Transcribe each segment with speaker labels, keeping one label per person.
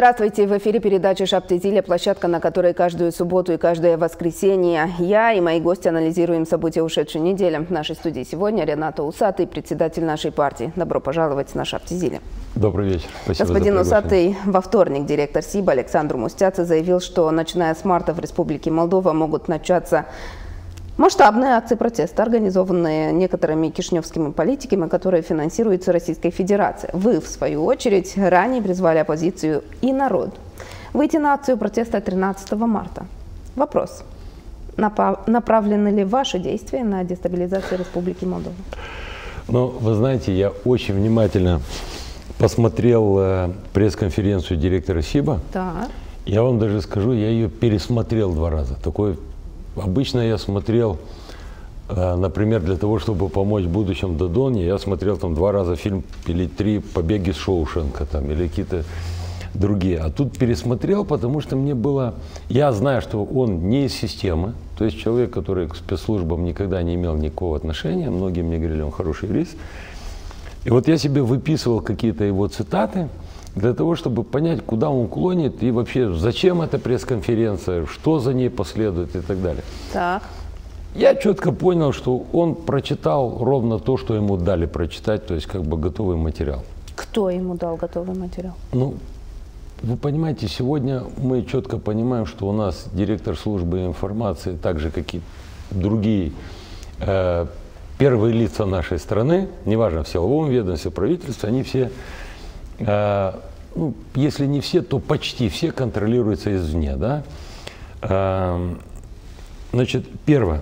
Speaker 1: Здравствуйте! В эфире передача «Шаптезиля», площадка, на которой каждую субботу и каждое воскресенье я и мои гости анализируем события ушедшей недели. В нашей студии сегодня Рената Усатый, председатель нашей партии. Добро пожаловать на «Шаптезиля».
Speaker 2: Добрый вечер.
Speaker 1: Спасибо Господин Усатый, во вторник директор СИБа Александр Мустяца заявил, что начиная с марта в Республике Молдова могут начаться Масштабные акции протеста, организованные некоторыми кишневскими политиками, которые финансируются Российской Федерацией. Вы, в свою очередь, ранее призвали оппозицию и народ выйти на акцию протеста 13 марта. Вопрос. Направлены ли ваши действия на дестабилизацию Республики Молдова?
Speaker 2: Ну, вы знаете, я очень внимательно посмотрел э, пресс-конференцию директора СИБа.
Speaker 1: Так.
Speaker 2: Я вам даже скажу, я ее пересмотрел два раза. Такое Обычно я смотрел, э, например, для того, чтобы помочь в будущем Додоне, я смотрел там два раза фильм или три «Побеги Шоушенка» там, или какие-то другие. А тут пересмотрел, потому что мне было... Я знаю, что он не из системы, то есть человек, который к спецслужбам никогда не имел никакого отношения, многие мне говорили, он хороший юрист. И вот я себе выписывал какие-то его цитаты, для того, чтобы понять, куда он клонит и вообще зачем эта пресс-конференция, что за ней последует и так далее.
Speaker 1: Так.
Speaker 2: Я четко понял, что он прочитал ровно то, что ему дали прочитать, то есть как бы готовый материал.
Speaker 1: Кто ему дал готовый материал?
Speaker 2: Ну, вы понимаете, сегодня мы четко понимаем, что у нас директор службы информации, так же как и другие э, первые лица нашей страны, неважно в силовом ведомстве, правительстве, они все если не все, то почти все контролируются извне. Да? Э, значит, первое.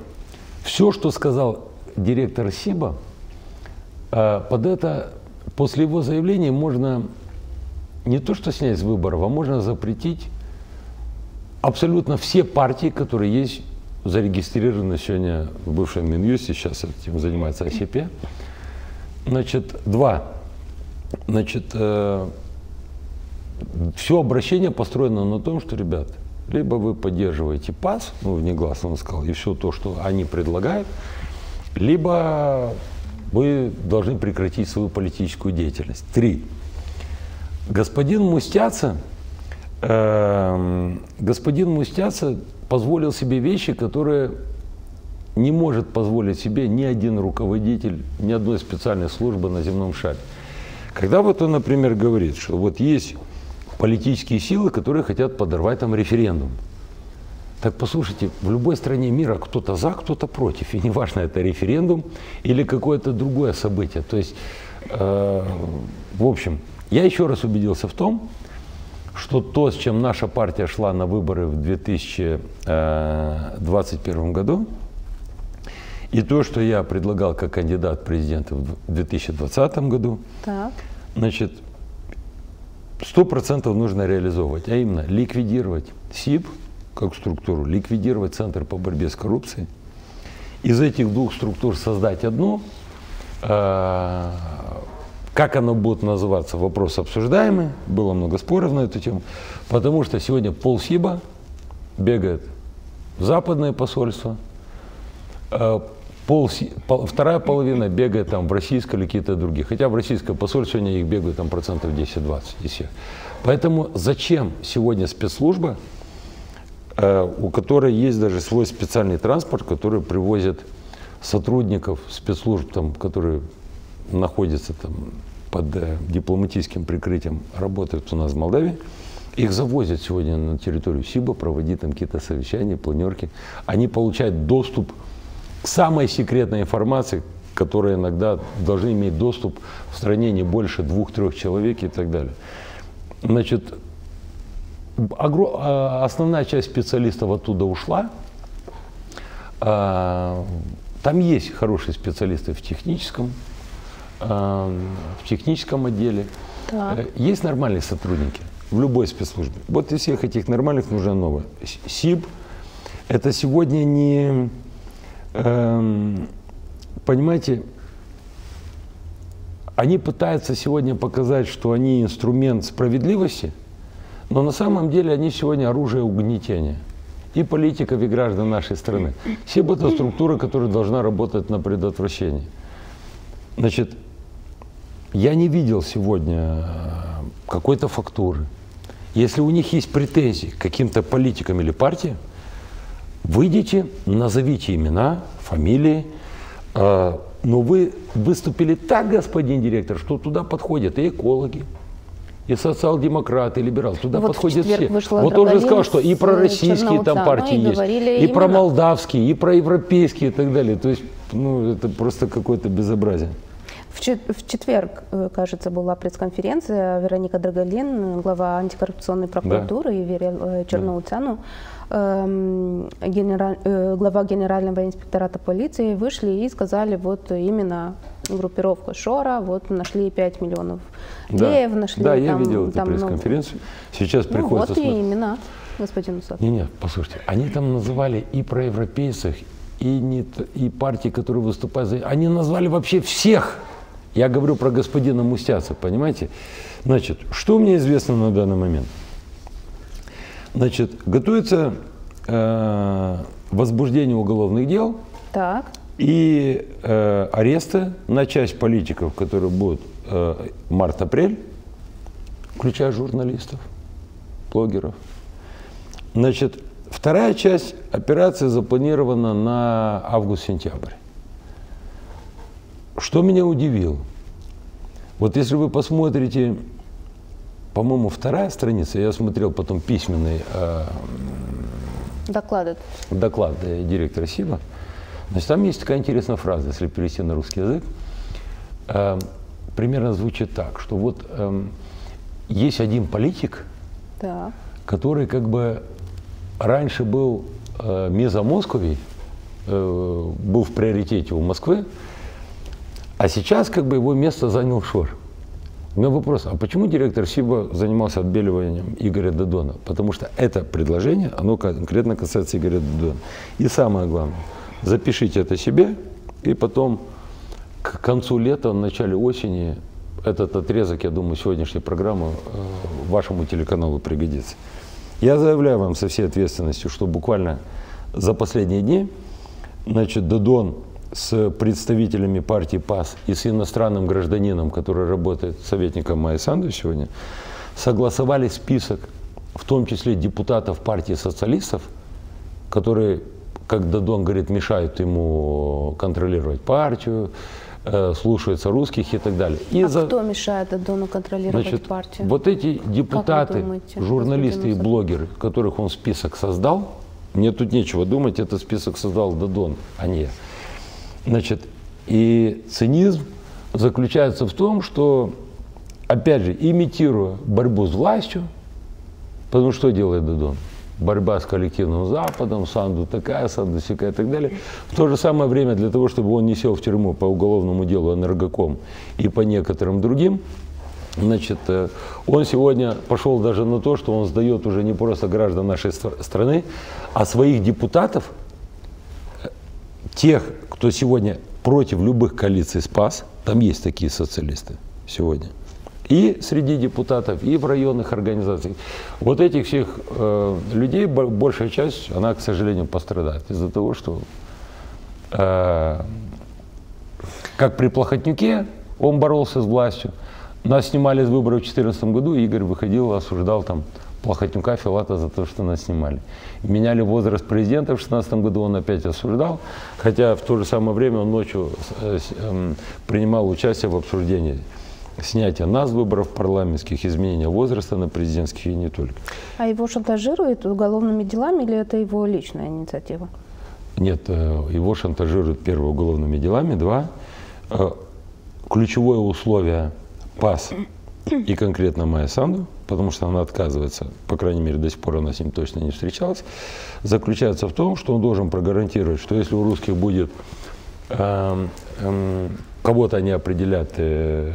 Speaker 2: Все, что сказал директор СИБа, э, под это, после его заявления можно не то что снять с выборов, а можно запретить абсолютно все партии, которые есть зарегистрированы сегодня в бывшем Минюсте, сейчас этим занимается ОСП. Значит, два. Значит, э, все обращение построено на том, что, ребят, либо вы поддерживаете ПАС, ну, внегласно он сказал, и все то, что они предлагают, либо вы должны прекратить свою политическую деятельность. Три. Господин Мустяца, э, господин Мустяца позволил себе вещи, которые не может позволить себе ни один руководитель, ни одной специальной службы на земном шаре. Когда вот он, например, говорит, что вот есть политические силы, которые хотят подорвать там референдум. Так послушайте, в любой стране мира кто-то за, кто-то против. И неважно, это референдум или какое-то другое событие. То есть, э, в общем, я еще раз убедился в том, что то, с чем наша партия шла на выборы в 2021 году, и то, что я предлагал как кандидат президента в 2020 году,
Speaker 1: так.
Speaker 2: значит, сто процентов нужно реализовывать, а именно ликвидировать СИП как структуру, ликвидировать Центр по борьбе с коррупцией, из этих двух структур создать одну, э, как оно будет называться, вопрос обсуждаемый, было много споров на эту тему, потому что сегодня пол СИБа бегает в западное посольство, э, пол, вторая половина бегает там в российское или какие-то другие. Хотя в российское посольство сегодня их бегают там процентов 10-20 из всех. Поэтому зачем сегодня спецслужба, э, у которой есть даже свой специальный транспорт, который привозит сотрудников спецслужб, там, которые находятся там под э, дипломатическим прикрытием, работают у нас в Молдавии, их завозят сегодня на территорию СИБа, проводить там какие-то совещания, планерки. Они получают доступ к самой секретной информации, которая иногда должны иметь доступ в стране не больше двух-трех человек и так далее. Значит, а, основная часть специалистов оттуда ушла. А, там есть хорошие специалисты в техническом, а, в техническом отделе. Так. Э, есть нормальные сотрудники в любой спецслужбе. Вот из всех этих нормальных нужно новое. СИБ – это сегодня не понимаете, они пытаются сегодня показать, что они инструмент справедливости, но на самом деле они сегодня оружие угнетения и политиков, и граждан нашей страны. СИБ – это структура, которая должна работать на предотвращение. Значит, я не видел сегодня э, какой-то фактуры, Если у них есть претензии к каким-то политикам или партиям, выйдите, назовите имена, фамилии. Э, но вы выступили так, господин директор, что туда подходят и экологи, и социал-демократы, и либералы. Туда
Speaker 1: Вот в
Speaker 2: подходят все. Вот он же сказал, что и про российские там партии
Speaker 1: и
Speaker 2: есть, и про
Speaker 1: имена.
Speaker 2: молдавские, и про европейские и так далее. То есть, ну, это просто какое-то безобразие.
Speaker 1: В чет- в четверг, э, кажется, была пресс-конференция. Вероника Драгалин, глава антикоррупционной прокуратуры, и Вере э, Черноуцану, эм, генераль- э, глава генерального инспектората полиции, вышли и сказали, вот именно группировка Шора, вот нашли 5 миллионов леев, нашли
Speaker 2: да, я
Speaker 1: там,
Speaker 2: видел эту
Speaker 1: там много.
Speaker 2: пресс-конференцию. Сейчас
Speaker 1: Ну
Speaker 2: приходится
Speaker 1: вот и
Speaker 2: смотреть.
Speaker 1: имена, господин Усов.
Speaker 2: Не, не, послушайте, они там называли и проевропейцев, и, не, и партии, которые выступают за... Они назвали вообще всех. Я говорю про господина Мустяца, понимаете? Значит, что мне известно на данный момент? Значит, готовится э, возбуждение уголовных дел
Speaker 1: Так,
Speaker 2: и э, аресты на часть политиков, которые будут э, март-апрель, включая журналистов, блогеров. Значит, вторая часть операции запланирована на август-сентябрь. Что меня удивило? Вот если вы посмотрите, по-моему, вторая страница, я смотрел потом письменный э,
Speaker 1: доклады.
Speaker 2: доклад э, директора СИБа, значит, там есть такая интересная фраза, если перевести на русский язык. Э, примерно звучит так, что вот эм, есть один политик,
Speaker 1: Так.
Speaker 2: который как бы раньше был э, мезомосковий, э, был в приоритете у Москвы, а сейчас как бы его место занял Шор. У меня вопрос, а почему директор СИБа занимался отбеливанием Игоря Додона? Потому что это предложение, оно конкретно касается Игоря Додона. И самое главное, запишите это себе, и потом к концу лета, в начале осени, этот отрезок, я думаю, сегодняшней программы э, вашему телеканалу пригодится. Я заявляю вам со всей ответственностью, что буквально за последние дни, значит, Додон с представителями партии ПАС и с иностранным гражданином, который работает советником Майя Санду сегодня, согласовали список, в том числе депутатов партии социалистов, которые, как Додон говорит, мешают ему контролировать партию, э, слушаются русских и так далее. И
Speaker 1: а
Speaker 2: за-
Speaker 1: кто мешает Додону контролировать
Speaker 2: Значит,
Speaker 1: партию?
Speaker 2: вот эти депутаты,
Speaker 1: думаете,
Speaker 2: журналисты и блогеры, которых он список создал, мне тут нечего думать, этот список создал Додон, а не я. Значит, и цинизм заключается в том, что, опять же, имитируя борьбу с властью, потому что делает Додон? Борьба с коллективным Западом, Санду такая, Санду сякая и так далее. В то же самое время для того, чтобы он не сел в тюрьму по уголовному делу энергоком и по некоторым другим, Значит, э, он сегодня пошел даже на то, что он сдает уже не просто граждан нашей стр- страны, а своих депутатов, э, тех, кто сегодня против любых коалиций спас, там есть такие социалисты сегодня, и среди депутатов, и в районных организациях. Вот этих всех э, людей бо- большая часть, она, к сожалению, пострадает из-за того, что э, как при Плохотнюке он боролся с властью. Нас снимали с выборов в 2014 году, Игорь выходил, осуждал там Плохотнюка, Филата за то, что нас снимали. Меняли возраст президента в 2016 году, он опять осуждал, хотя в то же самое время он ночью э, эм, принимал участие в обсуждении снятия нас выборов парламентских, изменения возраста на президентских и не только.
Speaker 1: А его шантажируют уголовными делами или это его личная инициатива?
Speaker 2: Нет, э, его шантажируют первое уголовными делами, два. э, Ключевое условие ПАС и конкретно Майя Санду, потому что она отказывается, по крайней мере, до сих пор она с ним точно не встречалась, заключается в том, что он должен прогарантировать, что если у русских будет эм, эм, кого-то они определят э,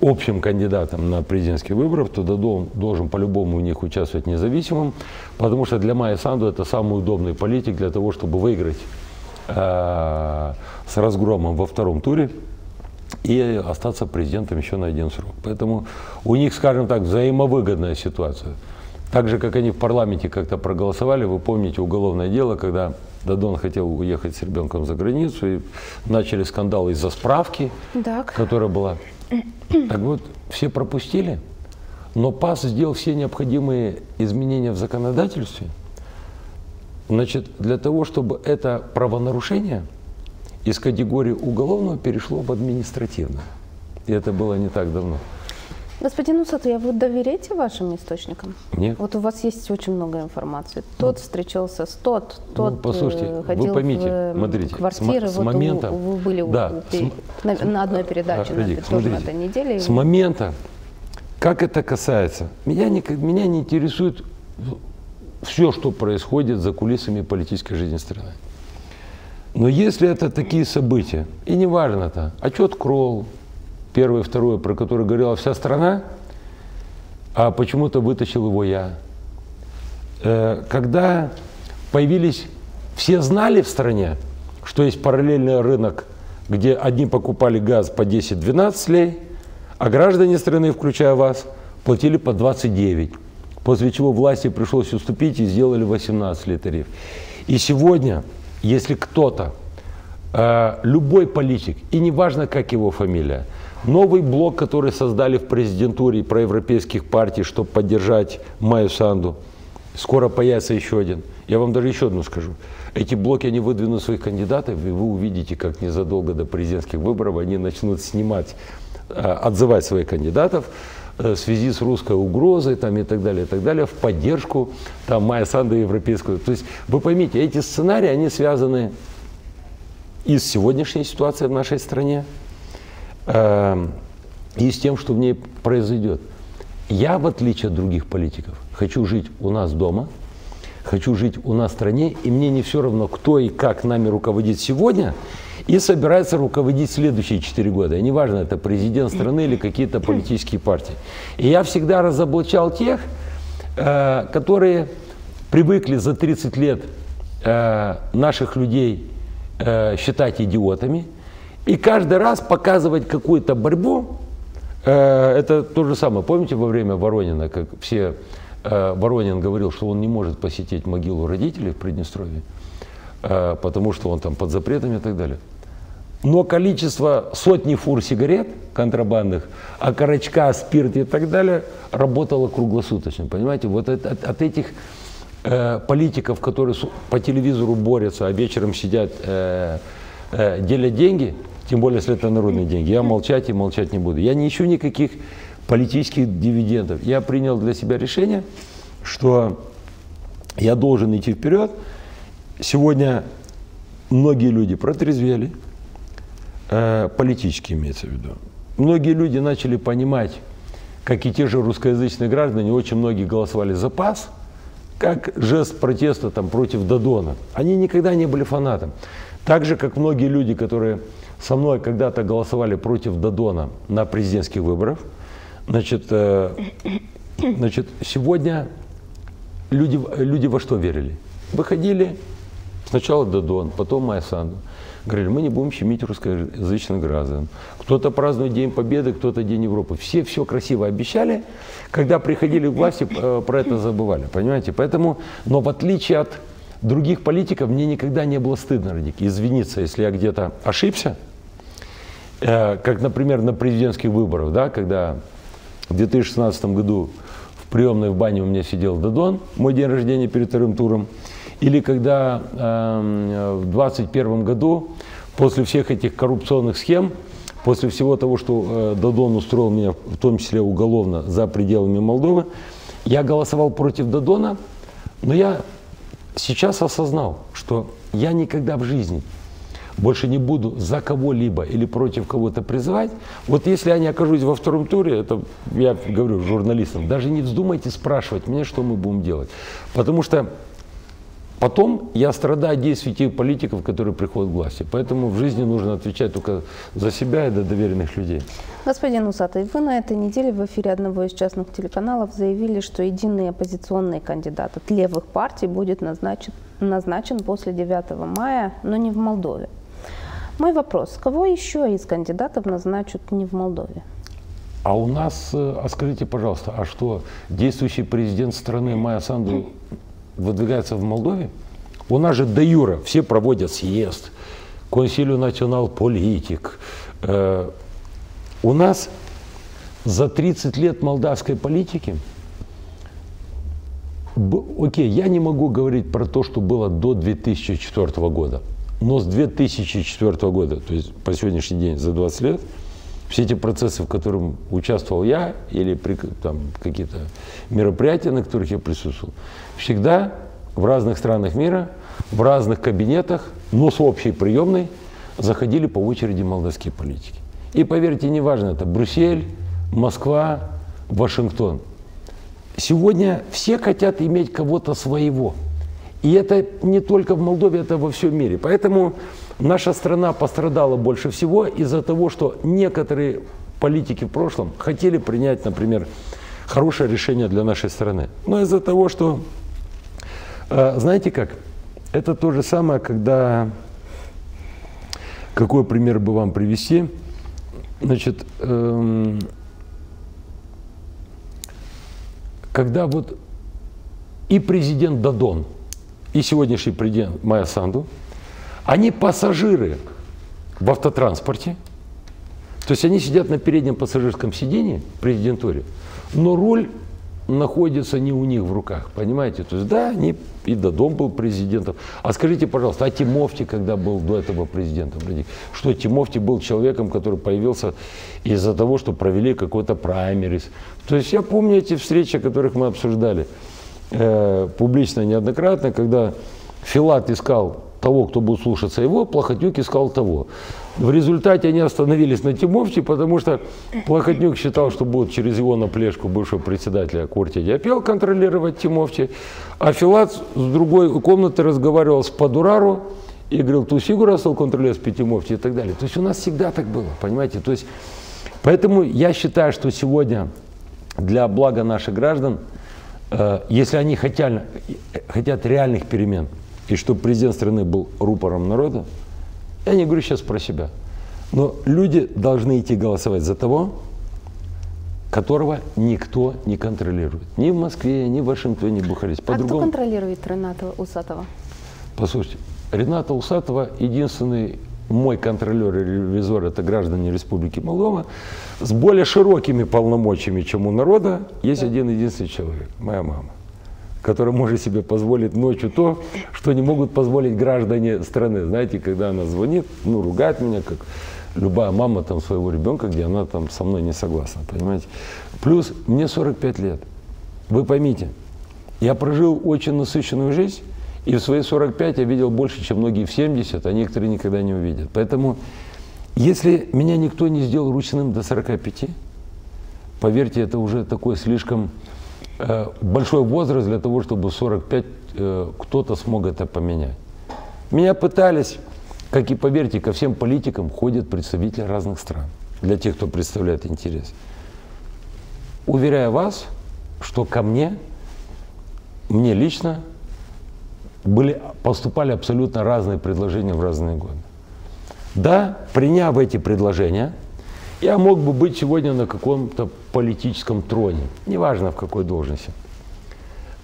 Speaker 2: общим кандидатом на президентские выборы, то Додон должен по-любому у них участвовать независимым, потому что для Майя Санду это самый удобный политик для того, чтобы выиграть э, с разгромом во втором туре и остаться президентом еще на один срок. Поэтому у них, скажем так, взаимовыгодная ситуация. Так же, как они в парламенте как-то проголосовали, вы помните уголовное дело, когда Дадон хотел уехать с ребенком за границу, и начали скандал из-за справки,
Speaker 1: Так.
Speaker 2: которая была. Так вот, все пропустили. Но ПАС сделал все необходимые изменения в законодательстве, значит, для того, чтобы это правонарушение из категории уголовного перешло в административное. И это было не так давно.
Speaker 1: Господин Усатый, а вы доверяете вашим источникам?
Speaker 2: Нет.
Speaker 1: Вот у вас есть очень много информации. Тот встречался с тот, тот
Speaker 2: ну, послушайте,
Speaker 1: э, ходил
Speaker 2: вы поймите,
Speaker 1: в э,
Speaker 2: смотрите,
Speaker 1: квартиры.
Speaker 2: с,
Speaker 1: вот
Speaker 2: с момента,
Speaker 1: у, вы были
Speaker 2: да,
Speaker 1: у,
Speaker 2: с,
Speaker 1: на, на одной передаче,
Speaker 2: а,
Speaker 1: на,
Speaker 2: Радик,
Speaker 1: тоже на
Speaker 2: смотрите,
Speaker 1: этой неделе.
Speaker 2: С момента, как это касается, меня не, меня не интересует все, что происходит за кулисами политической жизни страны. Но если это такие события, и неважно это, отчет Кролл, первое, второе, про которое говорила вся страна, а почему-то вытащил его я. Э, когда появились, все знали в стране, что есть параллельный рынок, где одни покупали газ по 10-12 лей, а граждане страны, включая вас, платили по 29. После чего власти пришлось уступить и сделали 18 лей тариф. И сегодня, если кто-то, э, любой политик, и неважно, как его фамилия, Новый блок, который создали в президентуре проевропейских партий, чтобы поддержать Майю Санду. Скоро появится еще один. Я вам даже еще одну скажу. Эти блоки, они выдвинут своих кандидатов, и вы увидите, как незадолго до президентских выборов они начнут снимать, э, отзывать своих кандидатов в связи с русской угрозой там, и так далее, и так далее, в поддержку там, Майя Санды европейскую. То есть вы поймите, эти сценарии, они связаны и с сегодняшней ситуацией в нашей стране, Эм, и с тем, что в ней произойдет. Я, в отличие от других политиков, хочу жить у нас дома, хочу жить у нас в стране, и мне не все равно, кто и как нами руководит сегодня, и собирается руководить следующие четыре года. И неважно, это президент страны или какие-то политические партии. И я всегда разоблачал тех, э, которые привыкли за 30 лет э, наших людей э, считать идиотами – и каждый раз показывать какую-то борьбу, э, это то же самое. Помните во время Воронина, как все э, Воронин говорил, что он не может посетить могилу родителей в Приднестровье, э, потому что он там под запретами и так далее. Но количество сотни фур сигарет контрабандных, окорочка, спирт и так далее работало круглосуточно. Понимаете, вот от, от, от этих э, политиков, которые по телевизору борются, а вечером сидят, э, э, делят деньги – тем более, если это народные деньги. Я молчать и молчать не буду. Я не ищу никаких политических дивидендов. Я принял для себя решение, что я должен идти вперед. Сегодня многие люди протрезвели, политически имеется в виду. Многие люди начали понимать, как и те же русскоязычные граждане, очень многие голосовали за ПАС, как жест протеста там, против Дадона. Они никогда не были фанатом. Так же, как многие люди, которые со мной когда-то голосовали против Дадона на президентских выборах. Значит, э, значит сегодня люди, люди во что верили? Выходили сначала Дадон, потом Майя Санду. Говорили, мы не будем щемить русскоязычных граждан. Кто-то празднует День Победы, кто-то День Европы. Все все красиво обещали. Когда приходили к власти, э, про это забывали. Понимаете? Поэтому, но в отличие от других политиков, мне никогда не было стыдно, Радик, извиниться, если я где-то ошибся. Э, как, например, на президентских выборах, да, когда в 2016 году в приемной в бане у меня сидел Дадон, мой день рождения перед вторым туром, или когда э, в 2021 году, после всех этих коррупционных схем, после всего того, что э, Дадон устроил меня, в том числе уголовно, за пределами Молдовы, я голосовал против Дадона, но я сейчас осознал, что я никогда в жизни больше не буду за кого-либо или против кого-то призывать, вот если я не окажусь во втором туре, это я говорю журналистам, даже не вздумайте спрашивать меня, что мы будем делать. Потому что Потом я страдаю от действий тех политиков, которые приходят к власти. Поэтому в жизни нужно отвечать только за себя и до доверенных людей.
Speaker 1: Господин Усатый, вы на этой неделе в эфире одного из частных телеканалов заявили, что единый оппозиционный кандидат от левых партий будет назначен, назначен после 9 мая, но не в Молдове. Мой вопрос, кого еще из кандидатов назначат не в Молдове?
Speaker 2: А у нас, э, а скажите, пожалуйста, а что, действующий президент страны Майя Санду выдвигается в Молдове? У нас же до юра все проводят съезд, консилию национал политик. Э, у нас за 30 лет молдавской политики, окей, я не могу говорить про то, что было до 2004 года, но с 2004 года, то есть по сегодняшний день за 20 лет, все эти процессы, в которых участвовал я, или там, какие-то мероприятия, на которых я присутствовал, всегда в разных странах мира, в разных кабинетах, но с общей приемной, заходили по очереди молдавские политики. И поверьте, неважно, это Брюссель, Москва, Вашингтон. Сегодня все хотят иметь кого-то своего. И это не только в Молдове, это во всем мире. Поэтому наша страна пострадала больше всего из-за того, что некоторые политики в прошлом хотели принять, например, хорошее решение для нашей страны. Но из-за того, что, э, знаете как, это то же самое, когда, какой пример бы вам привести, значит, эм, когда вот и президент Дадон, и сегодняшний президент Майя Санду, они пассажиры в автотранспорте, то есть они сидят на переднем пассажирском сидении президентуре, но руль находится не у них в руках, понимаете? То есть да, они, и Дадон был президентом. А скажите, пожалуйста, а Тимофти, когда был до этого президентом? Что Тимофти был человеком, который появился из-за того, что провели какой-то праймерис. То есть я помню эти встречи, о которых мы обсуждали э, публично неоднократно, когда Филат искал того, кто будет слушаться его, Плохотнюк искал того. В результате они остановились на Тимовче, потому что Плохотнюк считал, что будет через его наплежку бывшего председателя Корти Дяпел контролировать Тимовче, а Филат с другой комнаты разговаривал с Падурару и говорил, ту сигура стал контролировать Тимовче и так далее. То есть у нас всегда так было, понимаете? То есть, поэтому я считаю, что сегодня для блага наших граждан, э, если они хотят, хотят реальных перемен, и чтобы президент страны был рупором народа, я не говорю сейчас про себя, но люди должны идти голосовать за того, которого никто не контролирует. Ни в Москве, ни в Вашингтоне, ни в Бухаресте.
Speaker 1: А кто контролирует Рената Усатова?
Speaker 2: Послушайте, Рената Усатова единственный мой контролер и ревизор – это граждане Республики Молдова, с более широкими полномочиями, чем у народа, есть один единственный человек – моя мама которая может себе позволить ночью то, что не могут позволить граждане страны. Знаете, когда она звонит, ну, ругает меня, как любая мама там своего ребенка, где она там со мной не согласна, понимаете. Плюс мне 45 лет. Вы поймите, я прожил очень насыщенную жизнь, и в свои 45 я видел больше, чем многие в 70, а некоторые никогда не увидят. Поэтому, если меня никто не сделал ручным до 45, поверьте, это уже такой слишком большой возраст для того, чтобы 45 э, кто-то смог это поменять. Меня пытались, как и поверьте, ко всем политикам ходят представители разных стран, для тех, кто представляет интерес. Уверяю вас, что ко мне, мне лично, были, поступали абсолютно разные предложения в разные годы. Да, приняв эти предложения – я мог бы быть сегодня на каком-то политическом троне, неважно в какой должности.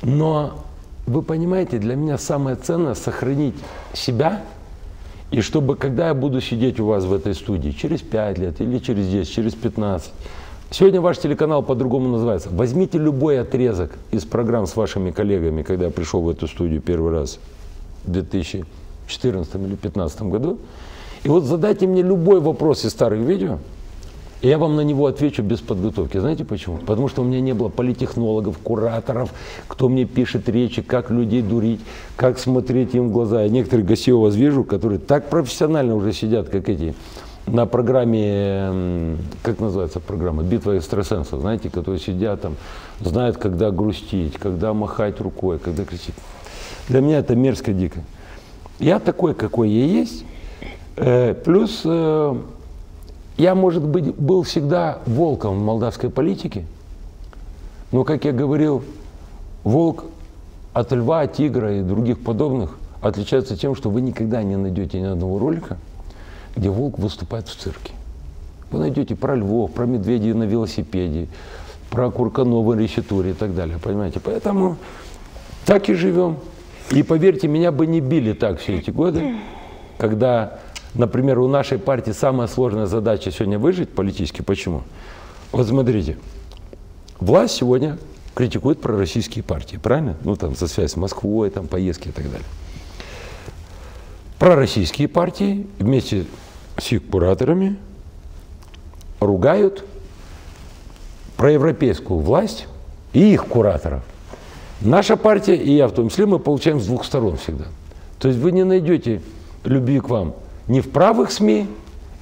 Speaker 2: Но вы понимаете, для меня самое ценное сохранить себя, и чтобы, когда я буду сидеть у вас в этой студии, через 5 лет или через 10, через 15, сегодня ваш телеканал по-другому называется. Возьмите любой отрезок из программ с вашими коллегами, когда я пришел в эту студию первый раз в 2014 или 2015 году, и вот задайте мне любой вопрос из старых видео – я вам на него отвечу без подготовки. Знаете почему? Потому что у меня не было политехнологов, кураторов, кто мне пишет речи, как людей дурить, как смотреть им в глаза. Я некоторых гостей у вас вижу, которые так профессионально уже сидят, как эти, на программе, как называется программа, «Битва экстрасенсов», знаете, которые сидят там, знают, когда грустить, когда махать рукой, когда кричать. Для меня это мерзко дико. Я такой, какой я есть, э, плюс э, я, может быть, был всегда волком в молдавской политике, но, как я говорил, волк от льва, тигра и других подобных отличается тем, что вы никогда не найдете ни одного ролика, где волк выступает в цирке. Вы найдете про львов, про медведей на велосипеде, про Курканова речитуре и так далее, понимаете? Поэтому так и живем. И поверьте, меня бы не били так все эти годы, когда Например, у нашей партии самая сложная задача сегодня выжить политически. Почему? Вот смотрите, власть сегодня критикует пророссийские партии, правильно? Ну, там, за связь с Москвой, там, поездки и так далее. Пророссийские партии вместе с их кураторами ругают проевропейскую власть и их кураторов. Наша партия и я в том числе, мы получаем с двух сторон всегда. То есть вы не найдете любви к вам ни в правых СМИ,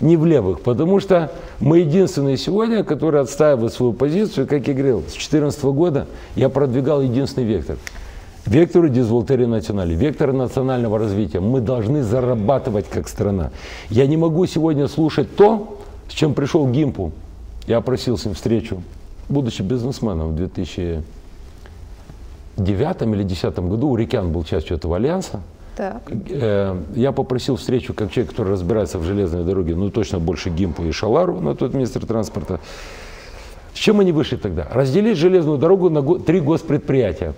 Speaker 2: ни в левых, потому что мы единственные сегодня, которые отстаивают свою позицию, как я говорил, с 2014 года я продвигал единственный вектор. Векторы дизволтерии национали, векторы национального развития. Мы должны зарабатывать как страна. Я не могу сегодня слушать то, с чем пришел Гимпу. Я просил с ним встречу, будучи бизнесменом в 2009 или 2010 году. Урикян был частью этого альянса. Так. Э, я попросил встречу как человек, который разбирается в железной дороге, ну точно больше Гимпу и Шалару, на тот министр транспорта. С чем они вышли тогда? Разделить железную дорогу на три госпредприятия.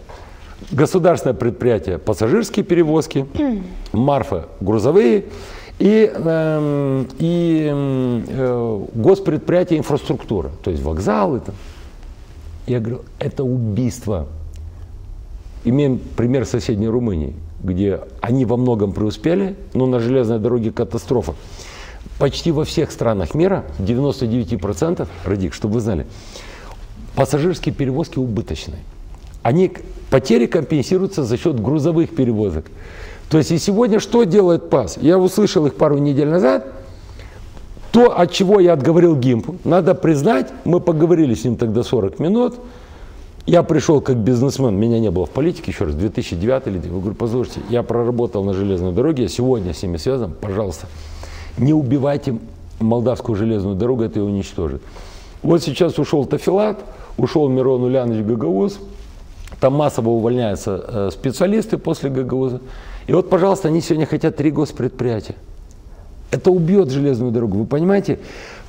Speaker 2: Государственное предприятие пассажирские перевозки, Марфа грузовые и, э, и э, госпредприятие инфраструктура, то есть вокзалы. Там. Я говорю, это убийство. Имеем пример соседней Румынии где они во многом преуспели, но на железной дороге катастрофа. Почти во всех странах мира, 99%, Радик, чтобы вы знали, пассажирские перевозки убыточные. Они, потери компенсируются за счет грузовых перевозок. То есть и сегодня что делает ПАС? Я услышал их пару недель назад. То, от чего я отговорил ГИМПу, надо признать, мы поговорили с ним тогда 40 минут, я пришел как бизнесмен, меня не было в политике, еще раз, 2009 или... Я говорю, послушайте, я проработал на железной дороге, я сегодня с ними связан, пожалуйста, не убивайте молдавскую железную дорогу, это ее уничтожит. Вот сейчас ушел Тафилат, ушел Мирон Ульянович Гагауз, там массово увольняются э, специалисты после Гагауза. И вот, пожалуйста, они сегодня хотят три госпредприятия. Это убьет железную дорогу, вы понимаете?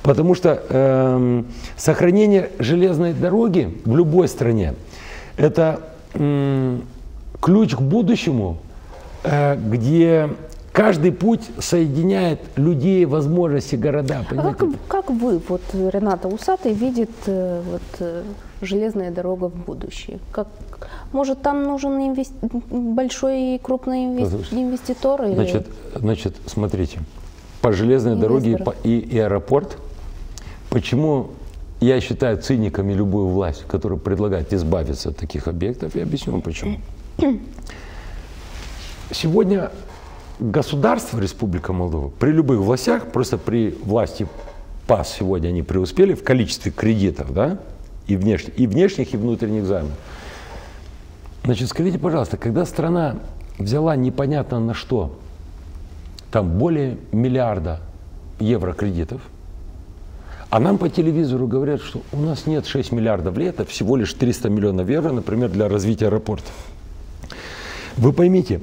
Speaker 2: Потому что э, сохранение железной дороги в любой стране – это э, ключ к будущему, э, где каждый путь соединяет людей, возможности, города.
Speaker 1: А как, как вы, вот Рената Усатый, видит э, вот, э, железная дорога в будущее? Как, может, там нужен инвести... большой и крупный инвести... инвеститор? Или...
Speaker 2: Значит, значит, смотрите, по железной дороге и, и аэропорт – Почему я считаю циниками любую власть, которая предлагает избавиться от таких объектов, я объясню вам почему. Сегодня государство, Республика Молдова, при любых властях, просто при власти ПАС сегодня они преуспели в количестве кредитов, да, и внешних, и внешних, и внутренних займов. Значит, скажите, пожалуйста, когда страна взяла непонятно на что, там более миллиарда евро кредитов – а нам по телевизору говорят, что у нас нет 6 миллиардов лет, а всего лишь 300 миллионов евро, например, для развития аэропорта. Вы поймите,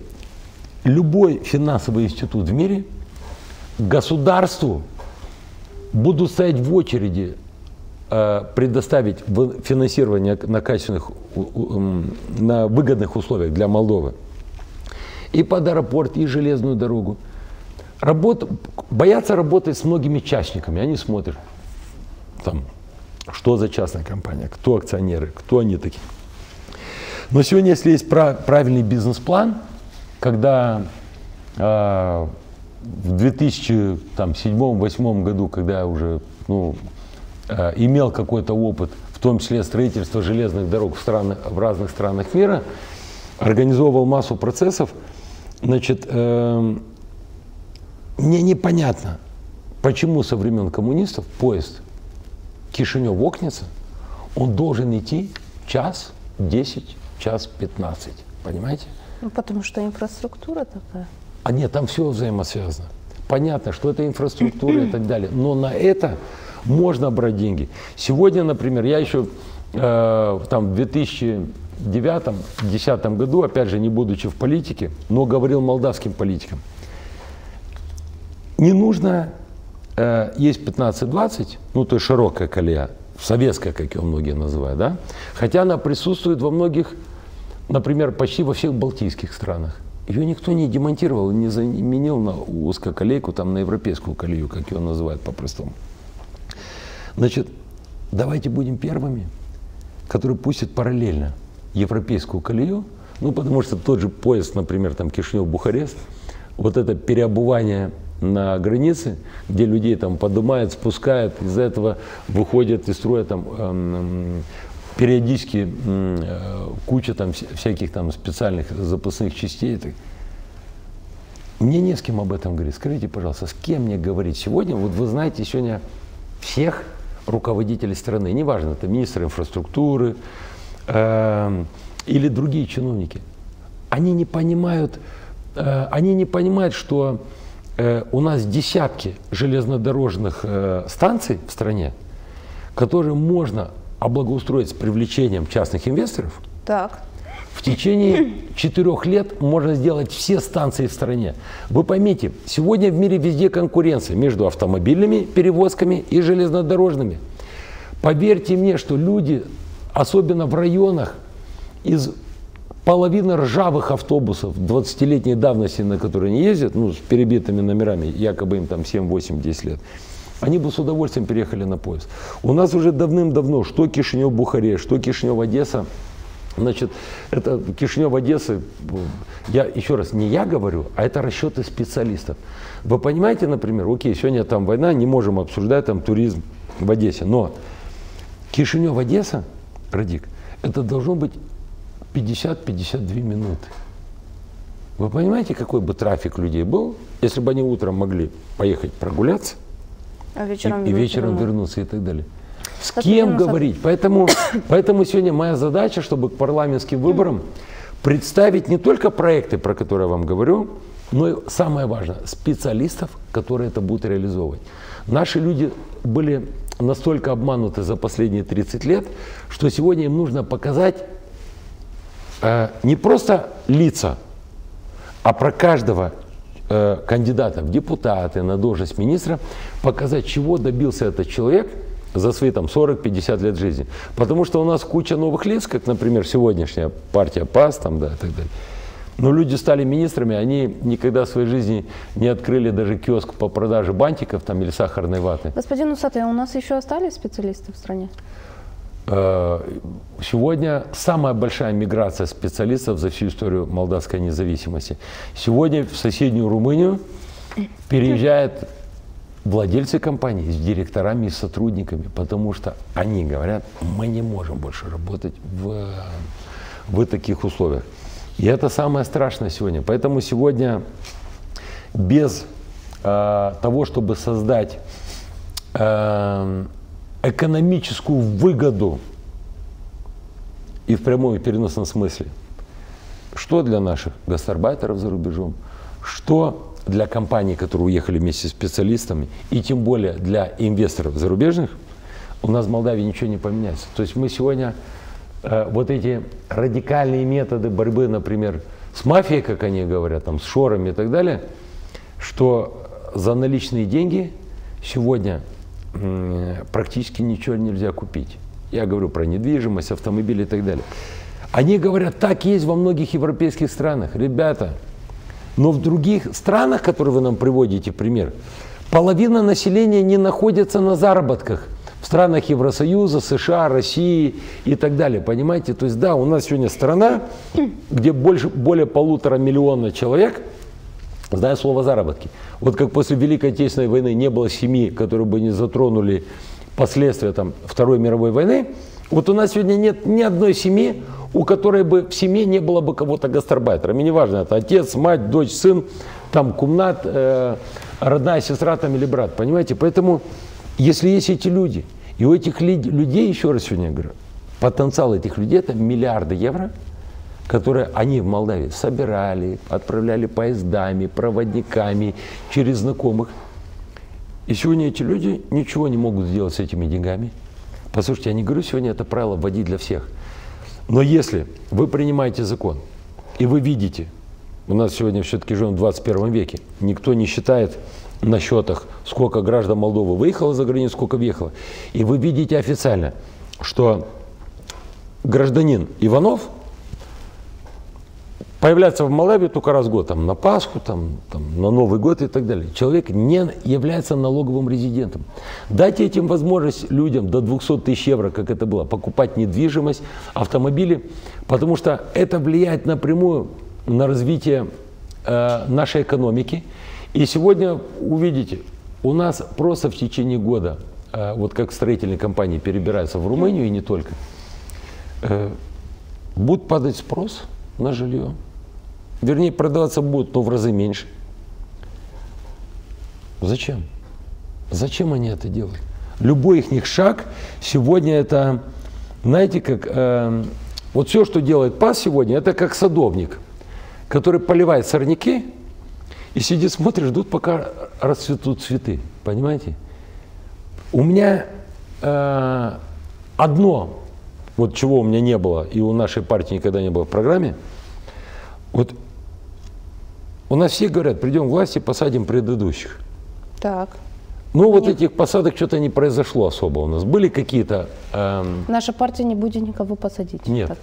Speaker 2: любой финансовый институт в мире государству будут стоять в очереди э, предоставить финансирование на качественных, на выгодных условиях для Молдовы. И под аэропорт, и железную дорогу. Работ, боятся работать с многими частниками. Они смотрят, там, что за частная компания, кто акционеры, кто они такие. Но сегодня, если есть правильный бизнес-план, когда э, в 2007-2008 году, когда я уже ну, э, имел какой-то опыт, в том числе строительства железных дорог в, странах, в разных странах мира, организовывал массу процессов, значит, э, мне непонятно, почему со времен коммунистов поезд Кишинев-Окница, он должен идти час 10, час 15. Понимаете?
Speaker 1: Ну, потому что инфраструктура такая.
Speaker 2: А нет, там все взаимосвязано. Понятно, что это инфраструктура и так далее. Но на это можно брать деньги. Сегодня, например, я еще э, там в 2009-2010 году, опять же, не будучи в политике, но говорил молдавским политикам, не нужно э, есть 15-20, ну то есть широкая колея, советская, как ее многие называют, да? хотя она присутствует во многих, например, почти во всех балтийских странах. Ее никто не демонтировал, не заменил на узкоколейку, там, на европейскую колею, как ее называют по-простому. Значит, давайте будем первыми, которые пустят параллельно европейскую колею, ну, потому что тот же поезд, например, там Кишинев-Бухарест, вот это переобувание на границе, где людей там поднимают, спускают, из-за этого выходят из строя там эм, периодически э, куча там всяких там специальных запасных частей. Мне не с кем об этом говорить. Скажите, пожалуйста, с кем мне говорить сегодня? Вот вы знаете сегодня всех руководителей страны, неважно, это министр инфраструктуры э, или другие чиновники. Они не понимают, э, они не понимают, что у нас десятки железнодорожных э, станций в стране, которые можно облагоустроить с привлечением частных инвесторов.
Speaker 1: Так.
Speaker 2: В течение четырех лет можно сделать все станции в стране. Вы поймите, сегодня в мире везде конкуренция между автомобильными перевозками и железнодорожными. Поверьте мне, что люди, особенно в районах, из половины ржавых автобусов 20-летней давности, на которые они ездят, ну, с перебитыми номерами, якобы им там 7, 8, 10 лет, они бы с удовольствием переехали на поезд. У нас уже давным-давно, что Кишинев-Бухаре, что Кишинев-Одесса, Значит, это Кишинев, Одесса, я еще раз, не я говорю, а это расчеты специалистов. Вы понимаете, например, окей, сегодня там война, не можем обсуждать там туризм в Одессе, но Кишинев, Одесса, Радик, это должно быть 50-52 минуты. Вы понимаете, какой бы трафик людей был, если бы они утром могли поехать прогуляться
Speaker 1: а вечером
Speaker 2: и, и вечером вернуться и так далее. С кем говорить? Поэтому, поэтому сегодня моя задача, чтобы к парламентским выборам представить не только проекты, про которые я вам говорю, но и самое важное, специалистов, которые это будут реализовывать. Наши люди были настолько обмануты за последние 30 лет, что сегодня им нужно показать не просто лица, а про каждого э, кандидата в депутаты, на должность министра, показать, чего добился этот человек – за свои там 40-50 лет жизни. Потому что у нас куча новых лиц, как, например, сегодняшняя партия ПАС там, да, и так далее. Но люди стали министрами, они никогда в своей жизни не открыли даже киоск по продаже бантиков там, или сахарной ваты.
Speaker 1: Господин Усатый, а у нас еще остались специалисты в стране?
Speaker 2: Э, сегодня самая большая миграция специалистов за всю историю молдавской независимости. Сегодня в соседнюю Румынию переезжает владельцы компании с директорами и сотрудниками, потому что они говорят, мы не можем больше работать в, в таких условиях. И это самое страшное сегодня. Поэтому сегодня без э, того, чтобы создать э, экономическую выгоду и в прямом и переносном смысле, что для наших гастарбайтеров за рубежом, что для компаний, которые уехали вместе с специалистами, и тем более для инвесторов зарубежных, у нас в Молдавии ничего не поменяется. То есть мы сегодня э, вот эти радикальные методы борьбы, например, с мафией, как они говорят, там, с шорами и так далее, что за наличные деньги сегодня практически ничего нельзя купить. Я говорю про недвижимость, автомобили и так далее. Они говорят, так есть во многих европейских странах. Ребята, но в других странах, которые вы нам приводите пример, половина населения не находится на заработках. В странах Евросоюза, США, России и так далее. Понимаете? То есть да, у нас сегодня страна, где больше, более полутора миллиона человек знают слово заработки. Вот как после Великой Отечественной войны не было семьи, которые бы не затронули последствия там, Второй мировой войны, вот у нас сегодня нет ни одной семьи, у которой бы в семье не было бы кого-то гастарбайтером. И неважно, это отец, мать, дочь, сын, там кумнат, э, родная сестра там или брат. Понимаете? Поэтому, если есть эти люди, и у этих людей, еще раз сегодня говорю, потенциал этих людей это миллиарды евро, которые они в Молдавии собирали, отправляли поездами, проводниками, через знакомых. И сегодня эти люди ничего не могут сделать с этими деньгами. Послушайте, я не говорю сегодня это правило вводить для всех – но если вы принимаете закон, и вы видите, у нас сегодня все-таки живем в 21 веке, никто не считает на счетах, сколько граждан Молдовы выехало за границу, сколько въехало. И вы видите официально, что гражданин Иванов появляться в Малаве только раз в год, там, на Пасху, там, там, на Новый год и так далее. Человек не является налоговым резидентом. Дайте этим возможность людям до 200 тысяч евро, как это было, покупать недвижимость, автомобили, потому что это влияет напрямую на развитие э, нашей экономики. И сегодня увидите, у нас просто в течение года, э, вот как строительные компании перебираются в Румынию и не только, э, будет падать спрос на жилье. Вернее, продаваться будет, но в разы меньше. Зачем? Зачем они это делают? Любой их шаг сегодня это, знаете, как э, вот все, что делает ПАС сегодня, это как садовник, который поливает сорняки и сидит, смотрит, ждут, пока расцветут цветы. Понимаете? У меня э, одно вот чего у меня не было, и у нашей партии никогда не было в программе, вот у нас все говорят, придем к власти, посадим предыдущих.
Speaker 1: Так.
Speaker 2: Ну, вот Нет. этих посадок что-то не произошло особо у нас. Были какие-то... Эм...
Speaker 1: Наша партия не будет никого посадить.
Speaker 2: Нет.
Speaker 1: Как,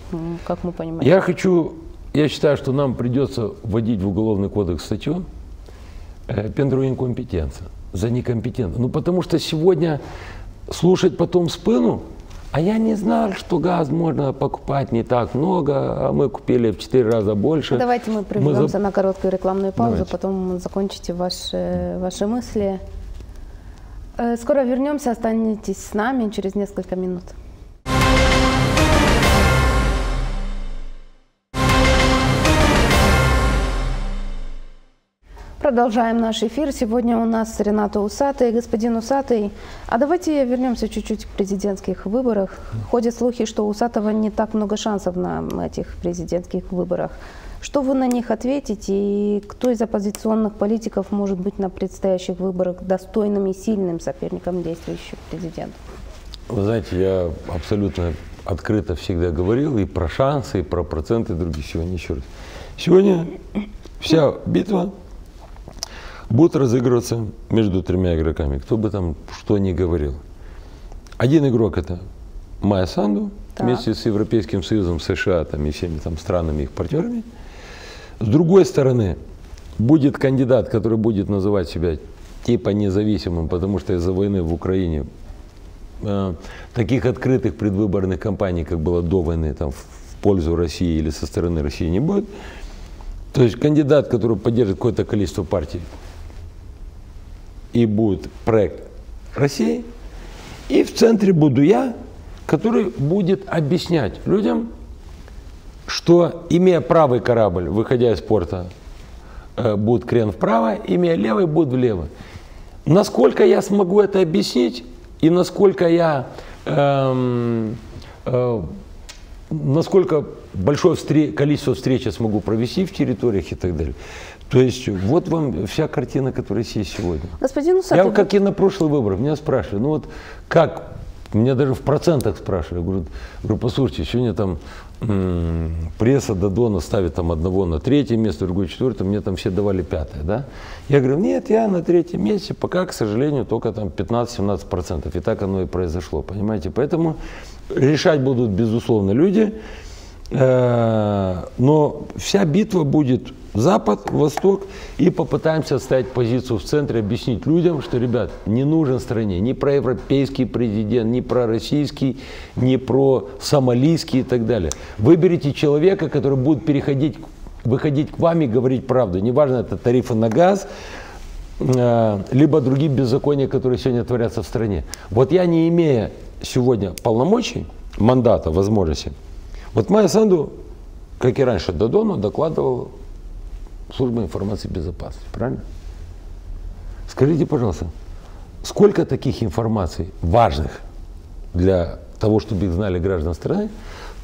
Speaker 1: как мы понимаем.
Speaker 2: Я хочу... Я считаю, что нам придется вводить в Уголовный кодекс статью э, «Пендру инкомпетенция» за некомпетентность. Ну, потому что сегодня слушать потом спину а я не знал, что газ можно покупать не так много, а мы купили в 4 раза больше.
Speaker 1: Давайте мы прервемся мы... на короткую рекламную паузу, Давайте. потом закончите ваши, ваши мысли. Э, скоро вернемся, останетесь с нами через несколько минут. Продолжаем наш эфир. Сегодня у нас Рената Усатый. Господин Усатый, а давайте вернемся чуть-чуть к президентских выборах. Ходят слухи, что у Усатого не так много шансов на этих президентских выборах. Что вы на них ответите и кто из оппозиционных политиков может быть на предстоящих выборах достойным и сильным соперником действующего президента?
Speaker 2: Вы знаете, я абсолютно открыто всегда говорил и про шансы, и про проценты других. Сегодня еще раз. Сегодня вся битва будут разыгрываться между тремя игроками, кто бы там что ни говорил. Один игрок это Майя Санду так. вместе с Европейским Союзом, США там, и всеми там странами, их партнерами. С другой стороны, будет кандидат, который будет называть себя типа независимым, потому что из-за войны в Украине э, таких открытых предвыборных кампаний, как было до войны, там, в пользу России или со стороны России не будет. То есть кандидат, который поддержит какое-то количество партий, и будет проект России, и в центре буду я, который будет объяснять людям, что имея правый корабль, выходя из порта, э, будет крен вправо, имея левый, будет влево. Насколько я смогу это объяснить и насколько я эм, э, насколько большое встр... количество встреч я смогу провести в территориях и так далее. То есть вот вам вся картина, которая есть сегодня.
Speaker 1: Господин Усатый,
Speaker 2: я как и на прошлый выбор, меня спрашивали, ну вот как, меня даже в процентах спрашивали, говорю, говорю послушайте, сегодня там пресса Дадона ставит там одного на третье место, другой четвертое, мне там все давали пятое, да? Я говорю, нет, я на третьем месте, пока, к сожалению, только там 15-17 процентов, и так оно и произошло, понимаете? Поэтому решать будут, безусловно, люди, но вся битва будет Запад, Восток, и попытаемся оставить позицию в центре, объяснить людям, что, ребят, не нужен стране ни проевропейский президент, ни пророссийский, ни про сомалийский и так далее. Выберите человека, который будет переходить, выходить к вам и говорить правду. Неважно, это тарифы на газ, э, либо другие беззакония, которые сегодня творятся в стране. Вот я, не имея сегодня полномочий, мандата, возможности, вот Майя Санду, как и раньше, Додону докладывал служба информации безопасности, правильно? Скажите, пожалуйста, сколько таких информаций важных для того, чтобы их знали граждан страны,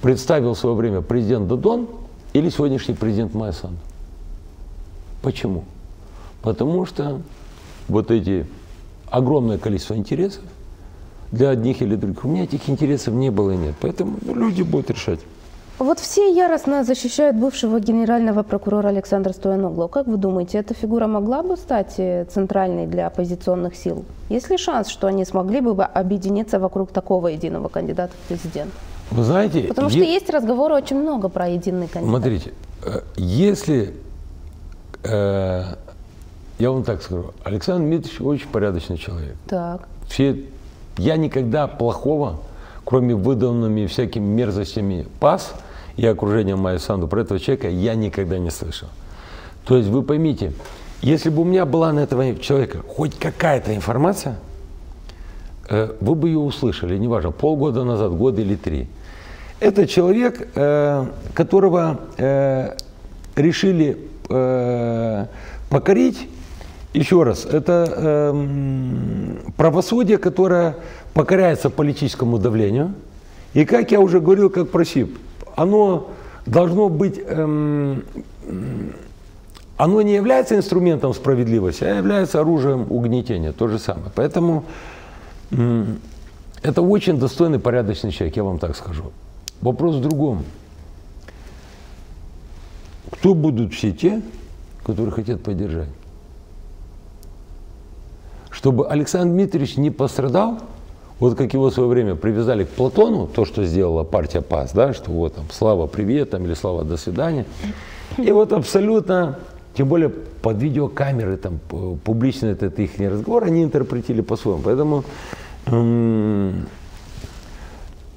Speaker 2: представил в свое время президент Додон или сегодняшний президент Майсан? Почему? Потому что вот эти огромное количество интересов для одних или других. У меня этих интересов не было и нет. Поэтому люди будут решать.
Speaker 1: Вот все яростно защищают бывшего генерального прокурора Александра Стояноглу. Как вы думаете, эта фигура могла бы стать э, центральной для оппозиционных сил? Есть ли шанс, что они смогли бы объединиться вокруг такого единого кандидата в президент?
Speaker 2: Вы знаете...
Speaker 1: Потому что есть разговоры очень много про единый кандидат.
Speaker 2: Смотрите, э, если... Э, я вам так скажу, Александр Дмитриевич очень порядочный человек.
Speaker 1: Так.
Speaker 2: Все, я никогда плохого, кроме выданными всякими мерзостями пас и окружением Майя Санду, про этого человека я никогда не слышал. То есть вы поймите, если бы у меня была на этого человека хоть какая-то информация, э, вы бы ее услышали, неважно, полгода назад, год или три. Это человек, э, которого э, решили покорить еще раз, это э, правосудие, которое покоряется политическому давлению. И как я уже говорил, как про оно должно быть, эм, оно не является инструментом справедливости, а является оружием угнетения, то же самое. Поэтому эм, это очень достойный, порядочный человек, я вам так скажу. Вопрос в другом. Кто будут все те, которые хотят поддержать? чтобы Александр Дмитриевич не пострадал, вот как его в свое время привязали к Платону, то, что сделала партия ПАС, да, что вот там слава привет там, или слава до свидания. И вот абсолютно, тем более под видеокамеры, там, публично этот их разговор, они интерпретировали по-своему. Поэтому эм,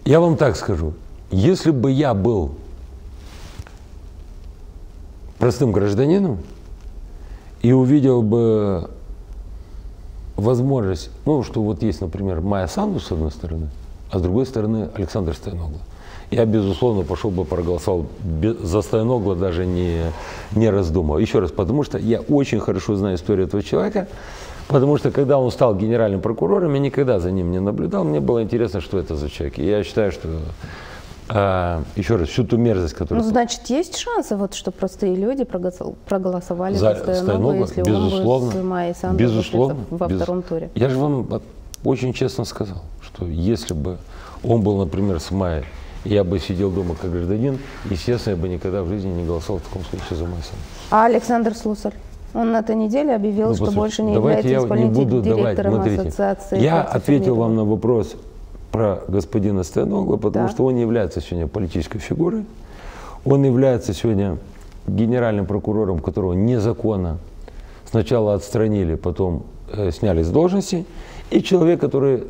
Speaker 2: я вам так скажу, если бы я был простым гражданином и увидел бы возможность, ну, что вот есть, например, Майя Санду с одной стороны, а с другой стороны Александр Стояногла. Я, безусловно, пошел бы проголосовал за Стояногла, даже не, не раздумывая. Еще раз, потому что я очень хорошо знаю историю этого человека, потому что когда он стал генеральным прокурором, я никогда за ним не наблюдал, мне было интересно, что это за человек. И я считаю, что а, еще раз, всю ту мерзость, которую...
Speaker 1: Ну, значит, есть шансы, вот, что простые люди проголосовали
Speaker 2: за, за Стоянова, если безусловно, он будет
Speaker 1: с безусловно, во без... втором туре.
Speaker 2: Я же вам очень честно сказал, что если бы он был, например, с Майей, я бы сидел дома как гражданин, естественно, я бы никогда в жизни не голосовал в таком случае за Майю
Speaker 1: А Александр Слусарь? Он на этой неделе объявил, ну, что больше не является исполнительным директором
Speaker 2: давать,
Speaker 1: ассоциации.
Speaker 2: Я ответил вам на вопрос про господина Стояногла, потому да. что он не является сегодня политической фигурой. Он является сегодня генеральным прокурором, которого незаконно сначала отстранили, потом э, сняли с должности, и человек, который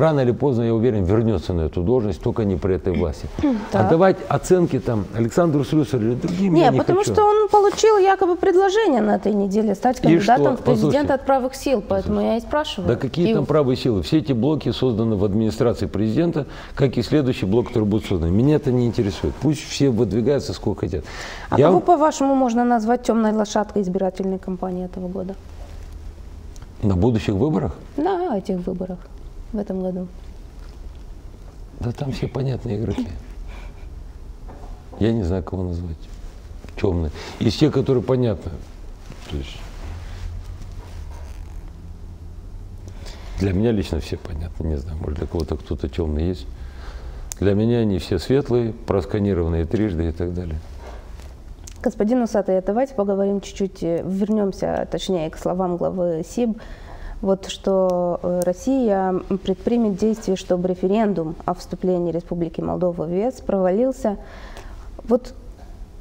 Speaker 2: рано или поздно, я уверен, вернется на эту должность, только не при этой власти. Да. А давать оценки там Александру Слюсарю или другим
Speaker 1: Нет,
Speaker 2: я не
Speaker 1: потому
Speaker 2: хочу.
Speaker 1: что он получил якобы предложение на этой неделе стать кандидатом в президента от правых сил, поэтому Послушайте. я и спрашиваю.
Speaker 2: Да какие и... там правые силы? Все эти блоки созданы в администрации президента, как и следующий блок, который будет создан. Меня это не интересует. Пусть все выдвигаются сколько хотят.
Speaker 1: А я... кого, по-вашему, можно назвать темной лошадкой избирательной кампании этого года?
Speaker 2: На будущих выборах?
Speaker 1: На этих выборах в этом году?
Speaker 2: Да там все понятные игроки. Я не знаю, кого назвать. Темные. Из тех, которые понятны. То есть для меня лично все понятны. Не знаю, может для кого-то кто-то темный есть. Для меня они все светлые, просканированные трижды и так далее.
Speaker 1: Господин Усатый, давайте поговорим чуть-чуть, э, вернемся, точнее, к словам главы СИБ вот что э, Россия предпримет действия, чтобы референдум о вступлении Республики Молдова в ЕС провалился. Вот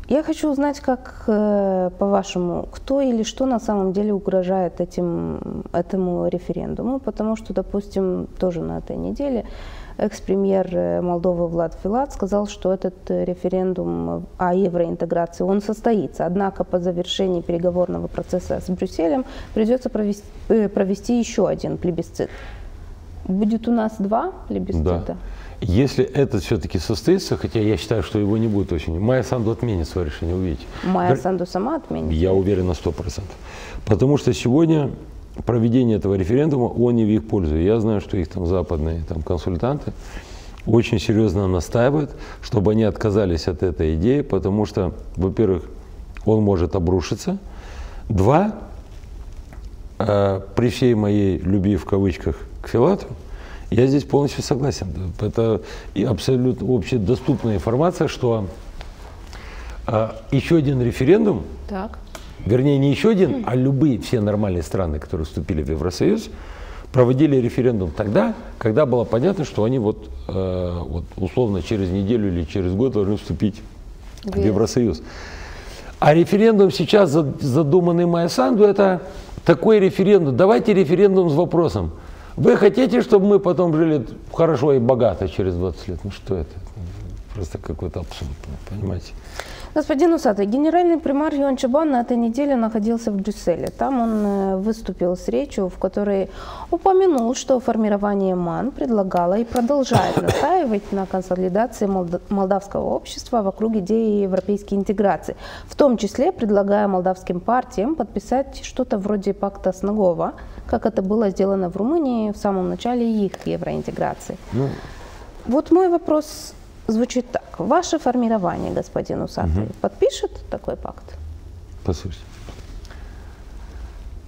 Speaker 1: я хочу узнать, как, э, по-вашему, кто или что на самом деле угрожает этим, этому референдуму, потому что, допустим, тоже на этой неделе экс-премьер э, Молдовы Влад Филат сказал, что этот э, референдум о евроинтеграции, он состоится. Однако по завершении переговорного процесса с Брюсселем придется провести, э, провести еще один плебисцит. Будет у нас два плебисцита?
Speaker 2: Да. Если это все-таки состоится, хотя я считаю, что его не будет очень, Майя Санду отменит свое решение, увидите.
Speaker 1: Майя Санду сама отменит?
Speaker 2: Я уверен на 100%. Потому что сегодня проведение этого референдума, он не в их пользу. Я знаю, что их там западные там, консультанты очень серьезно настаивают, чтобы они отказались от этой идеи, потому что, во-первых, он может обрушиться. Два, э, при всей моей любви в кавычках к Филату, я здесь полностью согласен. Это абсолютно общедоступная информация, что э, еще один референдум
Speaker 1: так
Speaker 2: вернее, не еще один, а любые все нормальные страны, которые вступили в Евросоюз, проводили референдум тогда, когда было понятно, что они вот, э, вот условно через неделю или через год должны вступить в Евросоюз. А референдум сейчас задуманный Майя Санду, это такой референдум. Давайте референдум с вопросом. Вы хотите, чтобы мы потом жили хорошо и богато через 20 лет? Ну что это? Просто какой-то абсурд, понимаете?
Speaker 1: Господин Усатый, генеральный примар Юан Чабан на этой неделе находился в Брюсселе. Там он э, выступил с речью, в которой упомянул, что формирование МАН предлагало и продолжает настаивать на консолидации молдавского общества вокруг идеи европейской интеграции, в том числе предлагая молдавским партиям подписать что-то вроде пакта Снагова, как это было сделано в Румынии в самом начале их евроинтеграции. Ну, вот мой вопрос звучит так. Ваше формирование, господин Усатый, угу. подпишет такой пакт?
Speaker 2: Послушайте.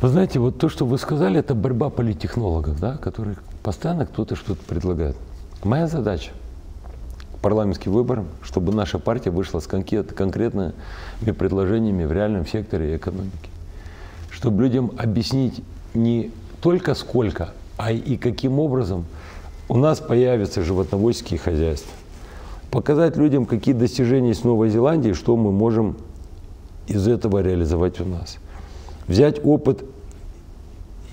Speaker 2: Вы знаете, вот то, что вы сказали, это борьба политтехнологов, да, которые постоянно кто-то что-то предлагает. Моя задача парламентским выборам, чтобы наша партия вышла с конкретными предложениями в реальном секторе экономики. Чтобы людям объяснить не только сколько, а и каким образом у нас появятся животноводческие хозяйства показать людям, какие достижения есть в Новой Зеландии, что мы можем из этого реализовать у нас. Взять опыт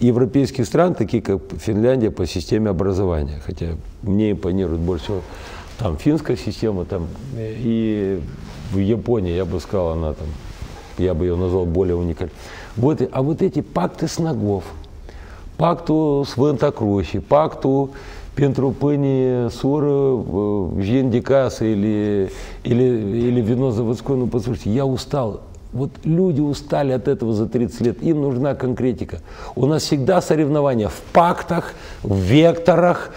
Speaker 2: европейских стран, такие как Финляндия по системе образования, хотя мне импонирует больше всего там финская система, там и в Японии, я бы сказал, она там, я бы ее назвал более уникальной. Вот, а вот эти пакты с ногов, пакту с Вентакрухи, пакту pentru pâine сурă, жендикас или, или, или вино заводское, ну послушайте, я устал. Вот люди устали от этого за 30 лет, им нужна конкретика. У нас всегда соревнования в пактах, в векторах,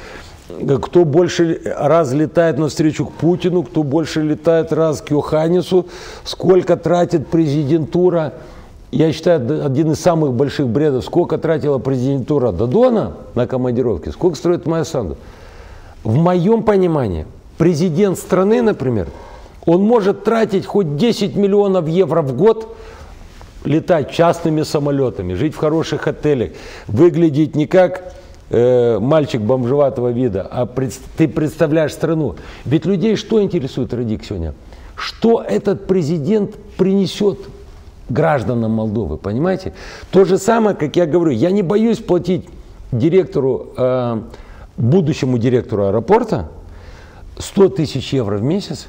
Speaker 2: кто больше раз летает навстречу к Путину, кто больше летает раз к Йоханнесу, сколько тратит президентура я считаю, один из самых больших бредов, сколько тратила президентура Дадона на командировки, сколько строит Майя Санду. В моем понимании, президент страны, например, он может тратить хоть 10 миллионов евро в год, летать частными самолетами, жить в хороших отелях, выглядеть не как э, мальчик бомжеватого вида, а пред, ты представляешь страну. Ведь людей что интересует, Радик, сегодня? Что этот президент принесет гражданам Молдовы, понимаете? То же самое, как я говорю, я не боюсь платить директору, э, будущему директору аэропорта 100 тысяч евро в месяц,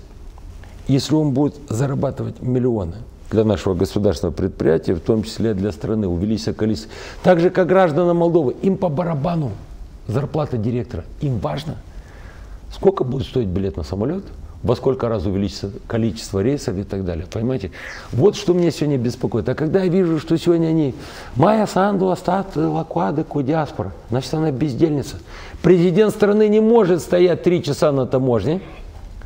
Speaker 2: если он будет зарабатывать миллионы для нашего государственного предприятия, в том числе для страны, увеличится количество. Так же, как гражданам Молдовы, им по барабану зарплата директора, им важно, сколько будет стоить билет на самолет – во сколько раз увеличится количество рейсов и так далее. Понимаете? Вот что меня сегодня беспокоит. А когда я вижу, что сегодня они Майя Санду a stat la coadă diaspora, значит она бездельница. Президент страны не может стоять три часа на таможне,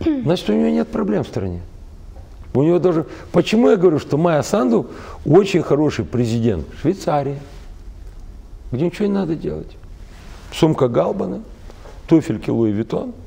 Speaker 2: значит у него нет проблем в стране. У него даже... Почему я говорю, что Майя Санду очень хороший президент Швейцарии, где ничего не надо делать. Сумка Габбана, туфельки Louis Vuitton –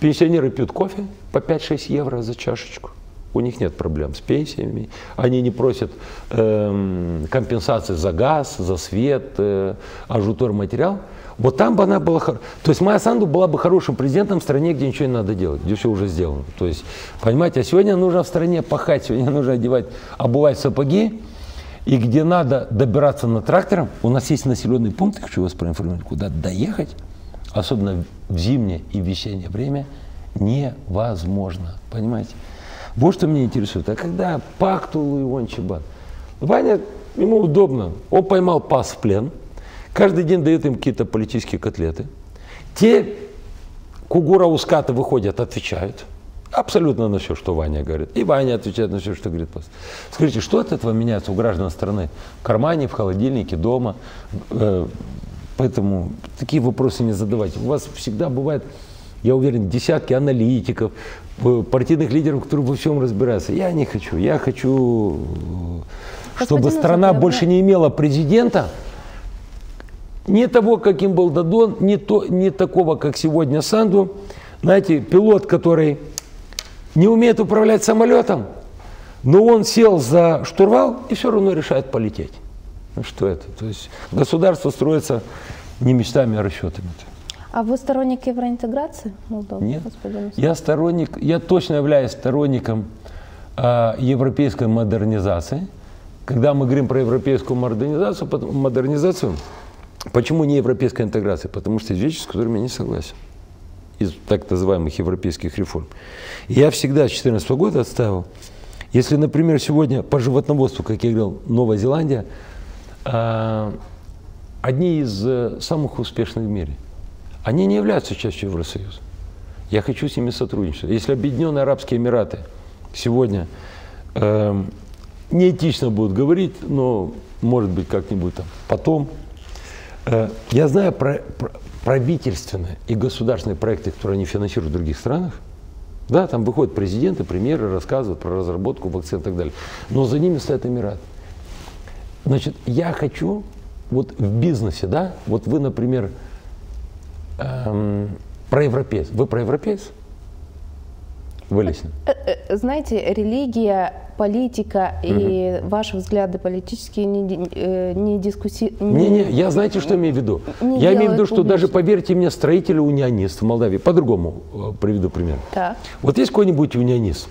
Speaker 2: Пенсионеры пьют кофе по 5-6 евро за чашечку. У них нет проблем с пенсиями. Они не просят э, компенсации за газ, за свет, э, ажутор материал. Вот там бы она была... То есть Майя Санду была бы хорошим президентом в стране, где ничего не надо делать, где все уже сделано. То есть, понимаете, а сегодня нужно в стране пахать, сегодня нужно одевать, обувать сапоги, и где надо добираться на трактором, у нас есть населенный пункт, хочу вас проинформировать, куда доехать, особенно в зимнее и весеннее время, невозможно. Понимаете? Вот что меня интересует. А когда пактул Иван Чебан? Ваня, ему удобно. Он поймал пас в плен. Каждый день дает им какие-то политические котлеты. Те Кугура Уската выходят, отвечают. Абсолютно на все, что Ваня говорит. И Ваня отвечает на все, что говорит пас. Скажите, что от этого меняется у граждан страны? В кармане, в холодильнике, дома, э, Поэтому такие вопросы не задавайте. У вас всегда бывает, я уверен, десятки аналитиков, э, партийных лидеров, которые во всем разбираются. Я не хочу. Я хочу, э, чтобы Господин страна Зубер, больше не имела президента, не того, каким был Дадон, не, то, не такого, как сегодня Санду. Знаете, пилот, который не умеет управлять самолетом, но он сел за штурвал и все равно решает полететь. Ну что это? То есть государство строится не мечтами, а расчетами.
Speaker 1: А вы сторонник евроинтеграции Молдовы?
Speaker 2: Нет. Я сторонник, я точно являюсь сторонником э, европейской модернизации. Когда мы говорим про европейскую модернизацию, модернизацию, почему не европейская интеграция? Потому что есть вещи, с которыми я не согласен из так называемых европейских реформ. И я всегда с 2014 года отставил, если, например, сегодня по животноводству, как я говорил, Новая Зеландия, одни из э, самых успешных в мире, они не являются частью Евросоюза. Я хочу с ними сотрудничать. Если Объединенные Арабские Эмираты сегодня э, неэтично будут говорить, но, может быть, как-нибудь там потом. Э, я знаю про, про, правительственные и государственные проекты, которые они финансируют в других странах, да, там выходят президенты, премьеры, рассказывают про разработку вакцин и так далее. Но за ними стоят Эмираты. Значит, я хочу вот в бизнесе, да, вот вы, например, эм, проевропеец. Вы проевропеец? Вы лично?
Speaker 1: Э, э, знаете, религия политика и угу. ваши взгляды политические не, э, не дискусси...
Speaker 2: Не, не, я знаете, что имею в виду? Я имею в виду, что публично. даже, поверьте мне, строители унионист в Молдавии, по-другому э, приведу пример.
Speaker 1: Так.
Speaker 2: Вот есть какой-нибудь унионист,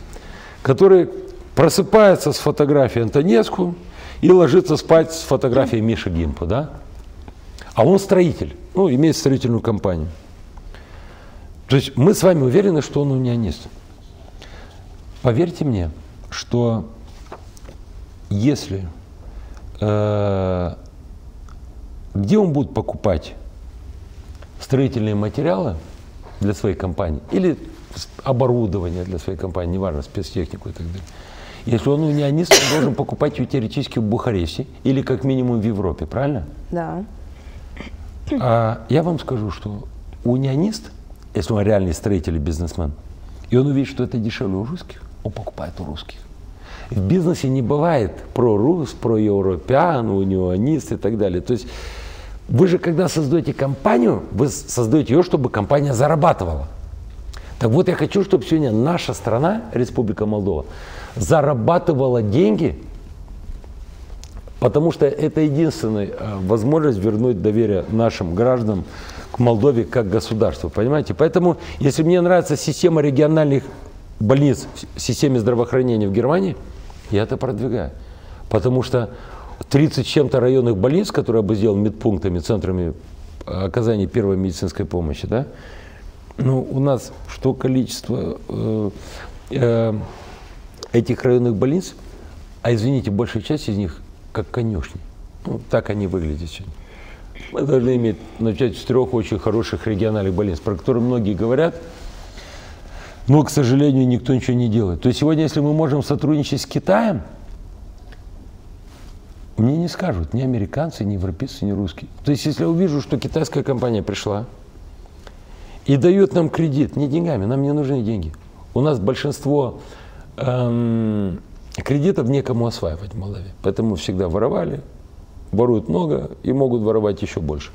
Speaker 2: который просыпается с фотографией Антонеску и ложится спать с фотографией Миши Гимпа, да? А он строитель, ну, имеет строительную компанию. То есть мы с вами уверены, что он унионист. Поверьте мне, что если э, где он будет покупать строительные материалы для своей компании или оборудование для своей компании, неважно, спецтехнику и так далее. Если он унионист, он должен покупать ее теоретически в Бухаресте или как минимум в Европе, правильно?
Speaker 1: Да.
Speaker 2: А я вам скажу, что унионист, если он реальный строитель и бизнесмен, и он увидит, что это дешевле у русских, он покупает у русских. В бизнесе не бывает про рус, про европеан, унионист и так далее. То есть вы же, когда создаете компанию, вы создаете ее, чтобы компания зарабатывала. Так вот, я хочу, чтобы сегодня наша страна, Республика Молдова, зарабатывала деньги, потому что это единственная э, возможность вернуть доверие нашим гражданам к Молдове как государству. Понимаете? Поэтому, если мне нравится система региональных больниц в системе здравоохранения в Германии, я это продвигаю. Потому что 30 чем-то районных больниц, которые я бы сделал медпунктами, центрами оказания первой медицинской помощи, да, ну, у нас что количество э, э, этих районных больниц, а извините, большая часть из них как конюшни. Ну, так они выглядят сегодня. Мы должны иметь, начать с трех очень хороших региональных больниц, про которые многие говорят, но, к сожалению, никто ничего не делает. То есть сегодня, если мы можем сотрудничать с Китаем, мне не скажут ни американцы, ни европейцы, ни русские. То есть если я увижу, что китайская компания пришла и дает нам кредит, не деньгами, нам не нужны деньги. У нас большинство эм, кредитов некому осваивать в Молдавии. Поэтому всегда воровали, воруют много и могут воровать еще больше.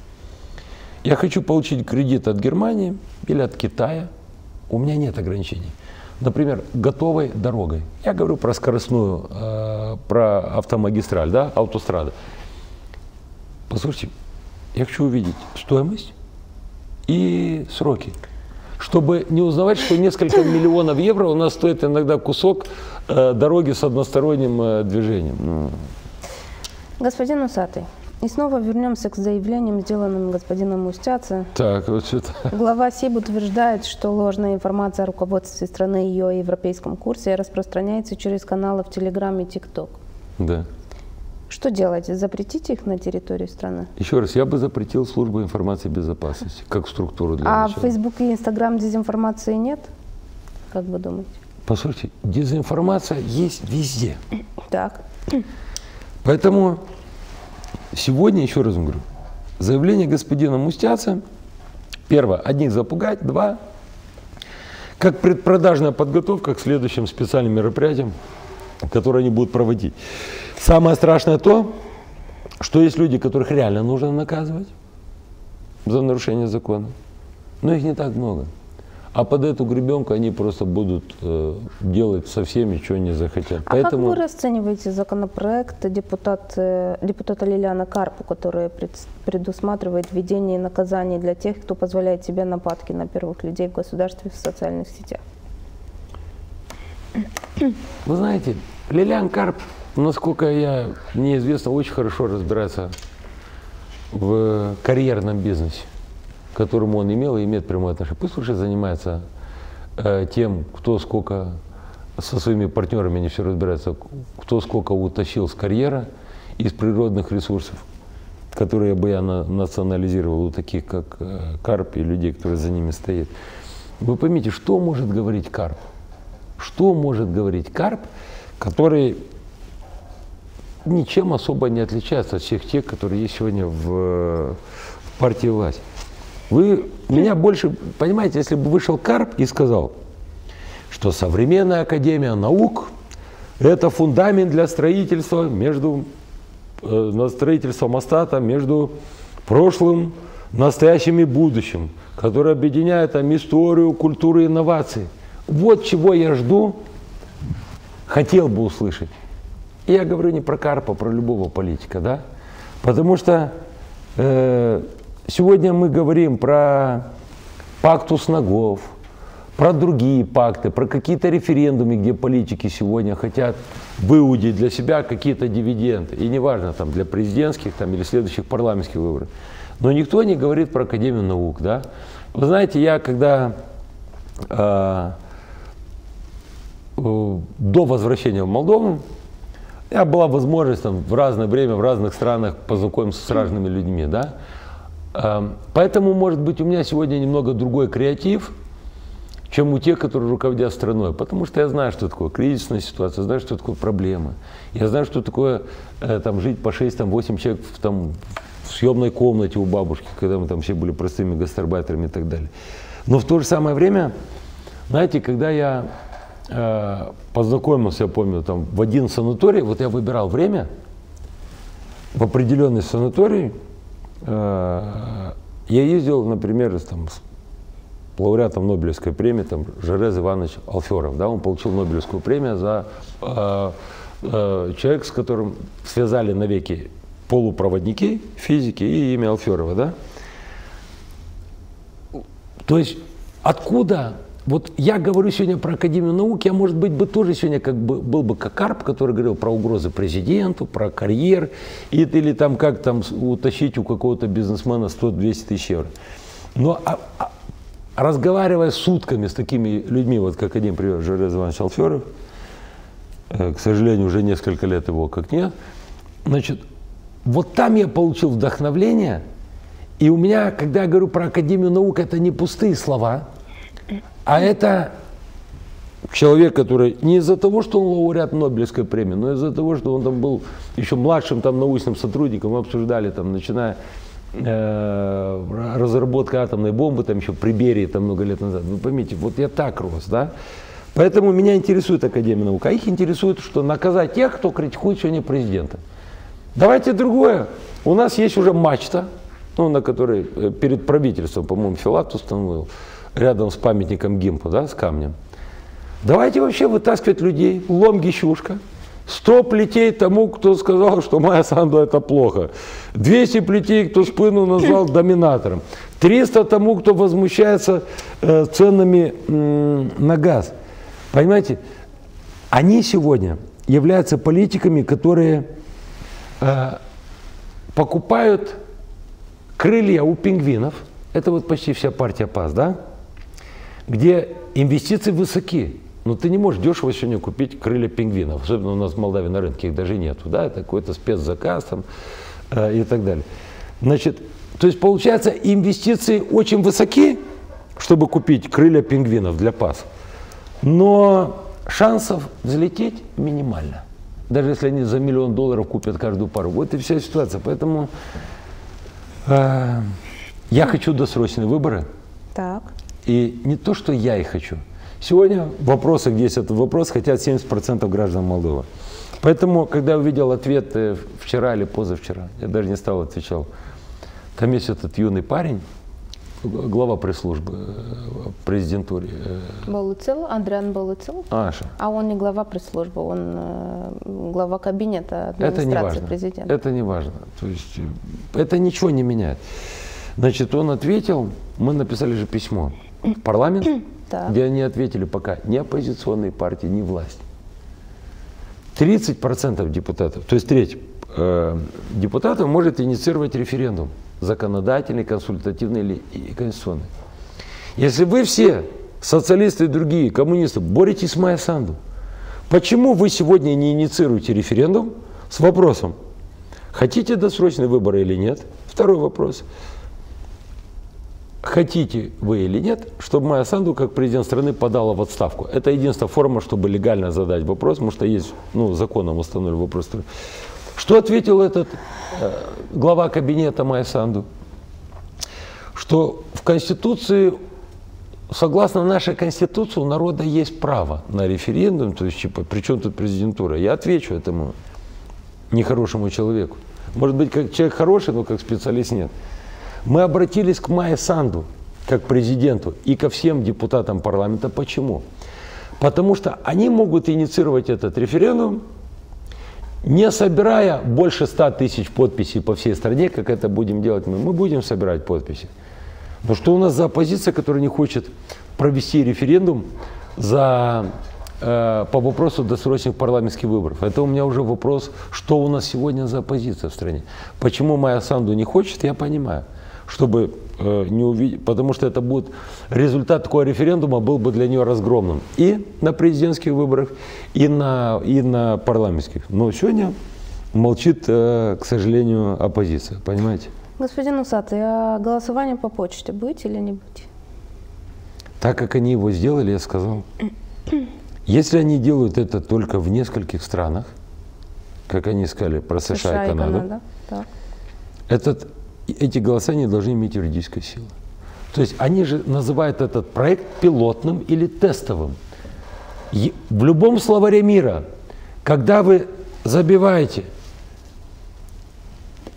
Speaker 2: Я хочу получить кредит от Германии или от Китая – у меня нет ограничений. Например, готовой дорогой. Я говорю про скоростную, э, про автомагистраль, да, автострада. Послушайте, я хочу увидеть стоимость и сроки. Чтобы не узнавать, что несколько миллионов евро у нас стоит иногда кусок э, дороги с односторонним э, движением. Ну.
Speaker 1: Господин Усатый, и снова вернемся к заявлениям, сделанным господином Устяце.
Speaker 2: Так, вот что-то.
Speaker 1: Глава СИБ утверждает, что ложная информация о руководстве страны и ее европейском курсе распространяется через каналы в Телеграм и ТикТок.
Speaker 2: Да.
Speaker 1: Что делать? Запретить их на территории страны?
Speaker 2: Еще раз, я бы запретил службу информации безопасности, как структуру для
Speaker 1: А начала. в Facebook и Instagram дезинформации нет? Как вы думаете?
Speaker 2: Послушайте, дезинформация есть везде.
Speaker 1: Так.
Speaker 2: Поэтому Сегодня, еще раз говорю, заявление господина Мустяца, первое, одних запугать, два, как предпродажная подготовка к следующим специальным мероприятиям, которые они будут проводить. Самое страшное то, что есть люди, которых реально нужно наказывать за нарушение закона, но их не так много. а под эту гребенку они просто будут э, делать со всеми, что они захотят.
Speaker 1: А Поэтому... как вы расцениваете законопроект депутата, депутата Лилиана Карпу, который предусматривает введение наказаний для тех, кто позволяет себе нападки на первых людей в государстве в социальных сетях?
Speaker 2: Вы знаете, Лилиан Карп, насколько я мне известно, очень хорошо разбирается в карьерном бизнесе которому он имел и имеет прямое отношение. Пусть лучше занимается э, тем, кто сколько со своими партнерами не все разбирается, кто сколько утащил с карьера из природных ресурсов, которые бы я на, национализировал у таких, как э, Карп и людей, которые за ними стоят. Вы поймите, что может говорить Карп? Что может говорить Карп, который ничем особо не отличается от всех тех, которые есть сегодня в, в партии власти? Вы меня больше, понимаете, если бы вышел Карп и сказал, что современная академия наук – это фундамент для строительства между э, на строительство моста там, между прошлым, настоящим и будущим, который объединяет там, историю, культуру и инновации. Вот чего я жду, хотел бы услышать. Я говорю не про Карпа, про любого политика, да? Потому что э, Сегодня мы говорим про пактус ногов, про другие пакты, про какие-то референдумы, где политики сегодня хотят выудить для себя какие-то дивиденды. И неважно, там, для президентских там, или следующих парламентских выборов. Но никто не говорит про Академию наук. Да? Вы знаете, я когда э, до возвращения в Молдову, я была возможность там, в разное время в разных странах познакомиться с разными людьми. Да? Эм, поэтому, может быть, у меня сегодня немного другой креатив, чем у тех, которые руководят страной. Потому что я знаю, что такое кризисная ситуация, знаю, что такое проблемы. Я знаю, что такое э, там, жить по 6-8 человек в, там, в съемной комнате у бабушки, когда мы там все были простыми гастарбайтерами и так далее. Но в то же самое время, знаете, когда я познакомился, я помню, там, в один санаторий, вот я выбирал время в определенный санаторий, Э, я ездил, например, там, с лауреатом Нобелевской премии, там, Жерез Иванович Алферов, да, он получил Нобелевскую премию за э, э, человек, с которым связали навеки полупроводники физики и имя Алферова, да. То есть откуда вот я говорю сегодня про Академию наук, я, может быть, бы тоже сегодня как бы был бы как Карп, который говорил про угрозы президенту, про карьер, и, или там как там утащить у какого-то бизнесмена 100-200 тысяч евро. Но а, а, разговаривая сутками с такими людьми, вот как один привел Желез Иванович Алферов, э, к сожалению, уже несколько лет его как нет, значит, вот там я получил вдохновление, и у меня, когда я говорю про Академию наук, это не пустые слова – а это человек, который не из-за того, что он лауреат Нобелевской премии, но из-за того, что он там был еще младшим там научным сотрудником, мы обсуждали там, начиная э, разработка атомной бомбы, там еще при Берии там много лет назад. Вы поймите, вот я так рос, да? Поэтому меня интересует Академия наук, а их интересует, что наказать тех, кто критикует сегодня президента. Давайте другое. У нас есть уже мачта, ну, на которой э, перед правительством, по-моему, Филат установил рядом с памятником Гимпу, да, с камнем. Давайте вообще вытаскивать людей, лом гищушка. 100 плетей тому, кто сказал, что моя Санду это плохо. 200 плетей, кто спину назвал доминатором. 300 тому, кто возмущается э, ценами э, на газ. Понимаете, они сегодня являются политиками, которые э, покупают крылья у пингвинов. Это вот почти вся партия ПАС, да? Где инвестиции высоки. Но ты не можешь дешево сегодня купить крылья пингвинов. Особенно у нас в Молдавии на рынке их даже нету. Да? Это какой-то спецзаказ там, э, и так далее. Значит, то есть получается инвестиции очень высоки, чтобы купить крылья пингвинов для пас. Но шансов взлететь минимально. Даже если они за миллион долларов купят каждую пару. Вот и вся ситуация. Поэтому э, я хочу досрочные выборы.
Speaker 1: Так.
Speaker 2: И не то, что я их хочу. Сегодня вопросы, где есть этот вопрос, хотят 70% граждан Молдовы. Поэтому, когда я увидел ответ вчера или позавчера, я даже не стал отвечал. Там есть этот юный парень, глава пресс-службы э, президентуре. э,
Speaker 1: Балуцил, Андриан Балуцил.
Speaker 2: Аша.
Speaker 1: А он не глава пресс-службы, он э, глава кабинета
Speaker 2: Это не
Speaker 1: администрации
Speaker 2: важно.
Speaker 1: президента.
Speaker 2: Это не важно. То есть э, это ничего не меняет. Значит, он ответил, мы написали же письмо парламент,
Speaker 1: Так.
Speaker 2: где они ответили пока ни оппозиционные партии, ни власть. 30% депутатов, то есть треть э, депутатов может инициировать референдум. Законодательный, консультативный или конституционный. Если вы все, социалисты и другие, коммунисты, боретесь с Майя Санду, почему вы сегодня не инициируете референдум с вопросом, хотите досрочные выборы или нет? Второй вопрос. Хотите вы или нет, чтобы Майя Санду, как президент страны, подала в отставку? Это единственная форма, чтобы легально задать вопрос, потому что есть, ну, законом установлен вопрос. Что ответил этот э, глава кабинета Майя Санду? Что в Конституции, согласно нашей Конституции, у народа есть право на референдум, то есть, типа, при чем тут президентура? Я отвечу этому нехорошему человеку. Может быть, как человек хороший, но как специалист нет. Мы обратились к Майе Санду, как президенту, и ко всем депутатам парламента. Почему? Потому что они могут инициировать этот референдум, не собирая больше 100 тысяч подписей по всей стране, как это будем делать мы. Мы будем собирать подписи. Но что у нас за оппозиция, которая не хочет провести референдум за, э, по вопросу досрочных парламентских выборов? Это у меня уже вопрос, что у нас сегодня за оппозиция в стране. Почему Майя Санду не хочет, я понимаю. Чтобы э, не увидеть, потому что это будет результат такого референдума был бы для нее разгромным и на президентских выборах, и на, и на парламентских. Но сегодня молчит, э, к сожалению, оппозиция, понимаете?
Speaker 1: Господин Усатый, а голосование по почте быть или не быть?
Speaker 2: Так как они его сделали, я сказал, если они делают это только в нескольких странах, как они сказали про США, и Канаду,
Speaker 1: Так.
Speaker 2: этот, эти голоса не должны иметь юридической силы. То есть они же называют этот проект пилотным или тестовым. В любом словаре мира, когда вы забиваете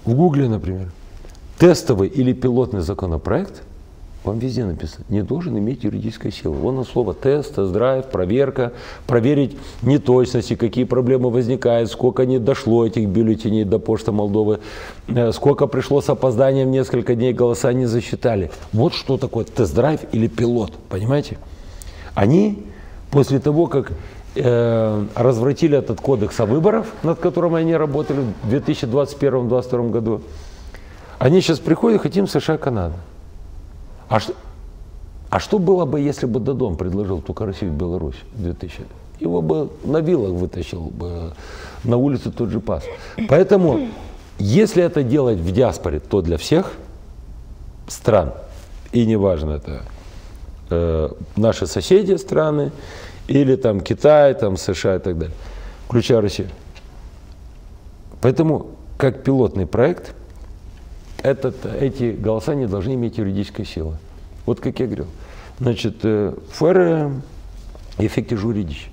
Speaker 2: в Гугле, например, тестовый или пилотный законопроект, вам везде написано, не должен иметь юридической силы. Вон на слово тест, тест-драйв, проверка, проверить неточности, какие проблемы возникают, сколько не дошло этих бюллетеней до Почты Молдовы, э, сколько пришло с опозданием, несколько дней голоса не засчитали. Вот что такое тест-драйв или пилот, понимаете? Они после того, как э, развратили этот кодекс о выборах, над которым они работали в 2021-2022 году, они сейчас приходят, хотим США, Канада. А а что было бы, если бы Додон предложил только Россию и Беларусь в 2000? Его бы на вилах вытащил бы на улицу тот же пас. Поэтому, если это делать в диаспоре, то для всех стран, и неважно это э, наши соседи страны, или там Китай, там США и так далее, включая Россию. Поэтому, как пилотный проект, этот, эти голоса не должны иметь юридической силы. Вот как я говорил. Значит, э, феры эффекте юридич.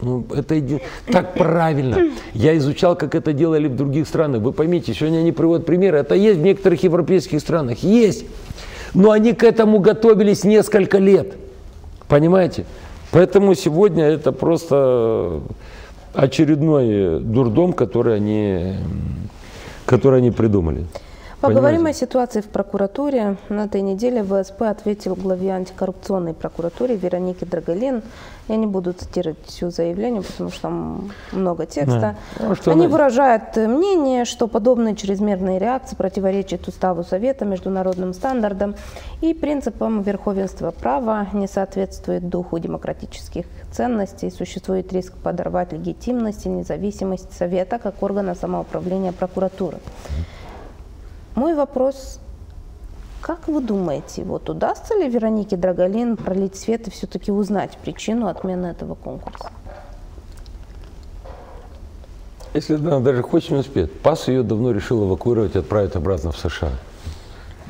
Speaker 2: Ну, это еди- так правильно. Я изучал, как это делали в других странах. Вы поймите, сегодня они приводят примеры. Это есть в некоторых европейских странах. Есть. Но они к этому готовились несколько лет. Понимаете? Поэтому сегодня это просто очередной дурдом, который они, который они придумали.
Speaker 1: Поговорим
Speaker 2: Понимаете?
Speaker 1: о ситуации в прокуратуре. На этой неделе ВСП ответил главе антикоррупционной прокуратуры Веронике Драголин. Я не буду цитировать всю заявление, потому что там много текста.
Speaker 2: Да. Ну, что
Speaker 1: Они
Speaker 2: она-
Speaker 1: выражают мнение, что подобные чрезмерные реакции противоречат уставу Совета, международным стандартам и принципам верховенства права, не соответствует духу демократических ценностей, существует риск подорвать легитимность и независимость Совета как органа самоуправления прокуратуры. Мой вопрос, как вы думаете, вот удастся ли Веронике Драголин пролить свет и все-таки узнать причину отмены этого конкурса?
Speaker 2: Если она даже хочет, не успеет. ПАС ее давно решил эвакуировать, отправить обратно в США.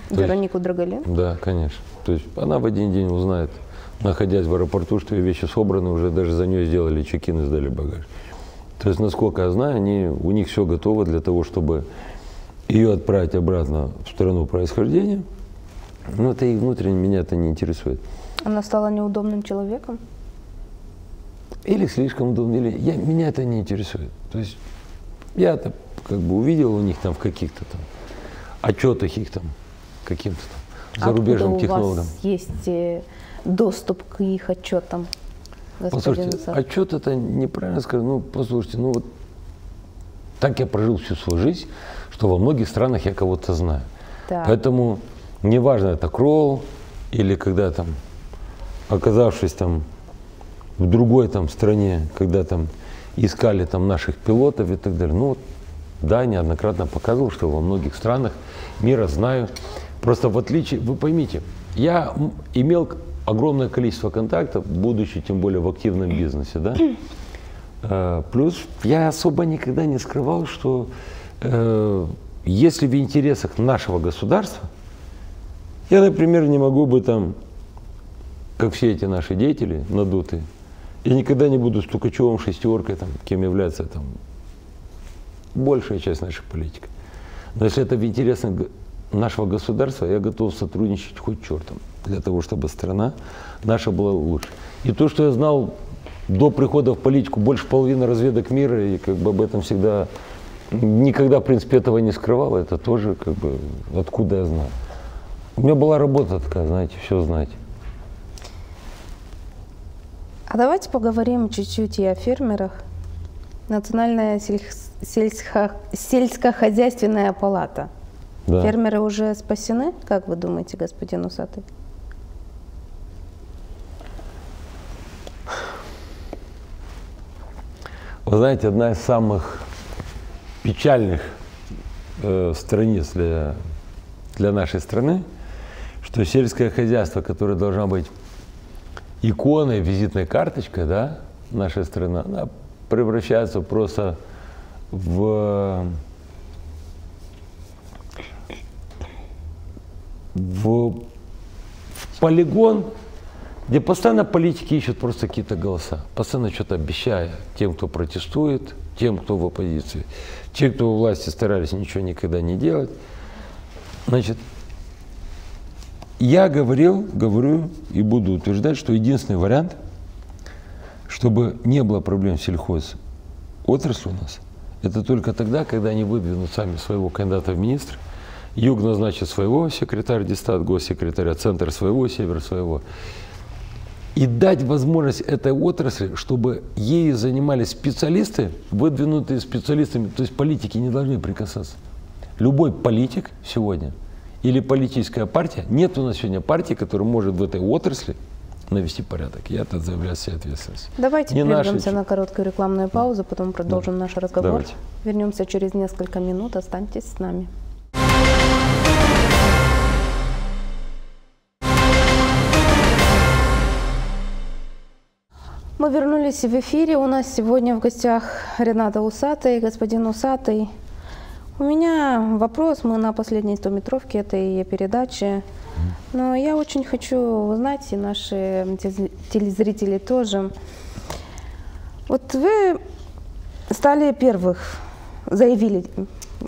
Speaker 2: То есть-
Speaker 1: Веронику Драголин?
Speaker 2: Да, конечно. То есть она в один день узнает, находясь в аэропорту, что ее вещи собраны, уже даже за нее сделали чекин и сдали багаж. То есть, насколько я знаю, они, у них все готово для того, чтобы ее отправить обратно в страну происхождения Ну, это и внутренне меня это не интересует.
Speaker 1: Она стала неудобным человеком?
Speaker 2: Или слишком удобно, или я, меня это не интересует. То есть я это как бы увидел у них там в каких-то там отчетах их там каким-то там зарубежным
Speaker 1: Откуда
Speaker 2: технологам.
Speaker 1: у вас есть э, доступ к их отчетам?
Speaker 2: Послушайте,
Speaker 1: Усатый?
Speaker 2: отчет это неправильно сказать. Ну, послушайте, ну вот так я прожил всю свою жизнь, что во многих странах я кого-то знаю.
Speaker 1: Так.
Speaker 2: Поэтому неважно, это кролл или когда там, оказавшись там в другой там стране, когда там искали там наших пилотов и так далее. Ну вот, да, неоднократно показывал, что во многих странах мира знаю. Просто в отличие, вы поймите, я имел огромное количество контактов, будучи тем более в активном бизнесе, да. Э, Плюс я особо никогда не скрывал, что если в интересах нашего государства, я, например, не могу бы там, как все эти наши деятели надутые, я никогда не буду стукачевым шестеркой, там, кем является там большая часть нашей политики. Но если это в интересах нашего государства, я готов сотрудничать хоть чертом, для того, чтобы страна наша была лучше. И то, что я знал до прихода в политику больше половины разведок мира, и как бы об этом всегда никогда, в принципе, этого не скрывал, это тоже как бы откуда я знаю. У меня была работа такая, знаете, все знать.
Speaker 1: А давайте поговорим чуть-чуть и о фермерах. Национальная сельско- сельскохозяйственная палата.
Speaker 2: Да.
Speaker 1: Фермеры уже спасены, как вы думаете, господин Усатый?
Speaker 2: Вы знаете, одна из самых печальных э, страниц для, для нашей страны, что сельское хозяйство, которое должно быть иконой, визитной карточкой, да, нашей страны, она превращается просто в, в, в полигон, где постоянно политики ищут просто какие-то голоса, постоянно что-то обещая тем, кто протестует, тем, кто в оппозиции. Те, кто у власти старались ничего никогда не делать. Значит, я говорил, говорю и буду утверждать, что единственный вариант, чтобы не было проблем в сельхоз отрасли у нас, это только тогда, когда они выдвинут сами своего кандидата в министры, Юг назначит своего секретаря Дистат, госсекретаря, центр своего, север своего. И дать возможность этой отрасли, чтобы ею занимались специалисты, выдвинутые специалистами, то есть политики не должны прикасаться. Любой политик сегодня или политическая партия, нет у нас сегодня партии, которая может в этой отрасли навести порядок. Я это заявляю всей ответственности.
Speaker 1: Давайте
Speaker 2: Не
Speaker 1: прервемся на короткую рекламную паузу, потом продолжим наш разговор.
Speaker 2: Давайте.
Speaker 1: Вернемся через несколько минут. Останьтесь с нами. Мы вернулись в эфире. У нас сегодня в гостях Рената Усатый. Господин Усатый, у меня вопрос. Мы на последней 100-метровке этой передачи. Но я очень хочу узнать, и наши телез- телезрители тоже. Вот вы стали первых, заявили,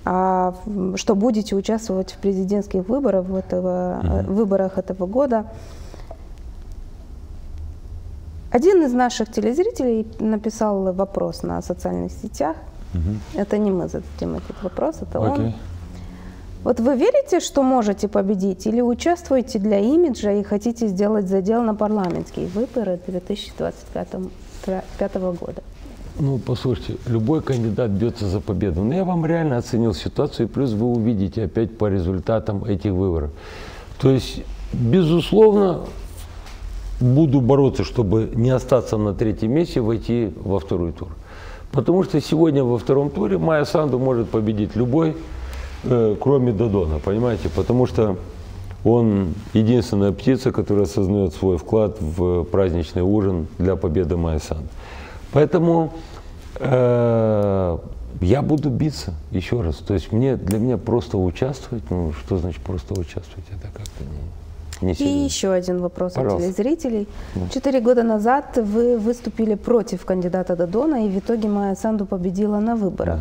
Speaker 1: а, что будете участвовать в президентских выборах, в этого, выборах этого года. Один из наших телезрителей написал вопрос на социальных сетях. Это не мы зададим этот вопрос, это он.
Speaker 2: Окей.
Speaker 1: Вот вы верите, что можете победить, или участвуете для имиджа и хотите сделать задел на парламентские выборы 2025 года?
Speaker 2: Ну, послушайте, любой кандидат бьется за победу. Но я вам реально оценил ситуацию, и плюс вы увидите опять по результатам этих выборов. То есть, безусловно, буду бороться, чтобы не остаться на третьем месте, войти во второй тур. Потому что сегодня во втором туре Майя Санду может победить любой, э, кроме Додона, понимаете? Потому что он единственная птица, которая осознает свой вклад в праздничный ужин для победы Майя Санду. Поэтому э, я буду биться еще раз. То есть мне, для меня просто участвовать, ну что значит просто участвовать, это как-то не, не
Speaker 1: И еще один вопрос
Speaker 2: Пожалуйста.
Speaker 1: от телезрителей. Четыре года назад вы выступили против кандидата Додона, и в итоге Майя Санду победила на выборах.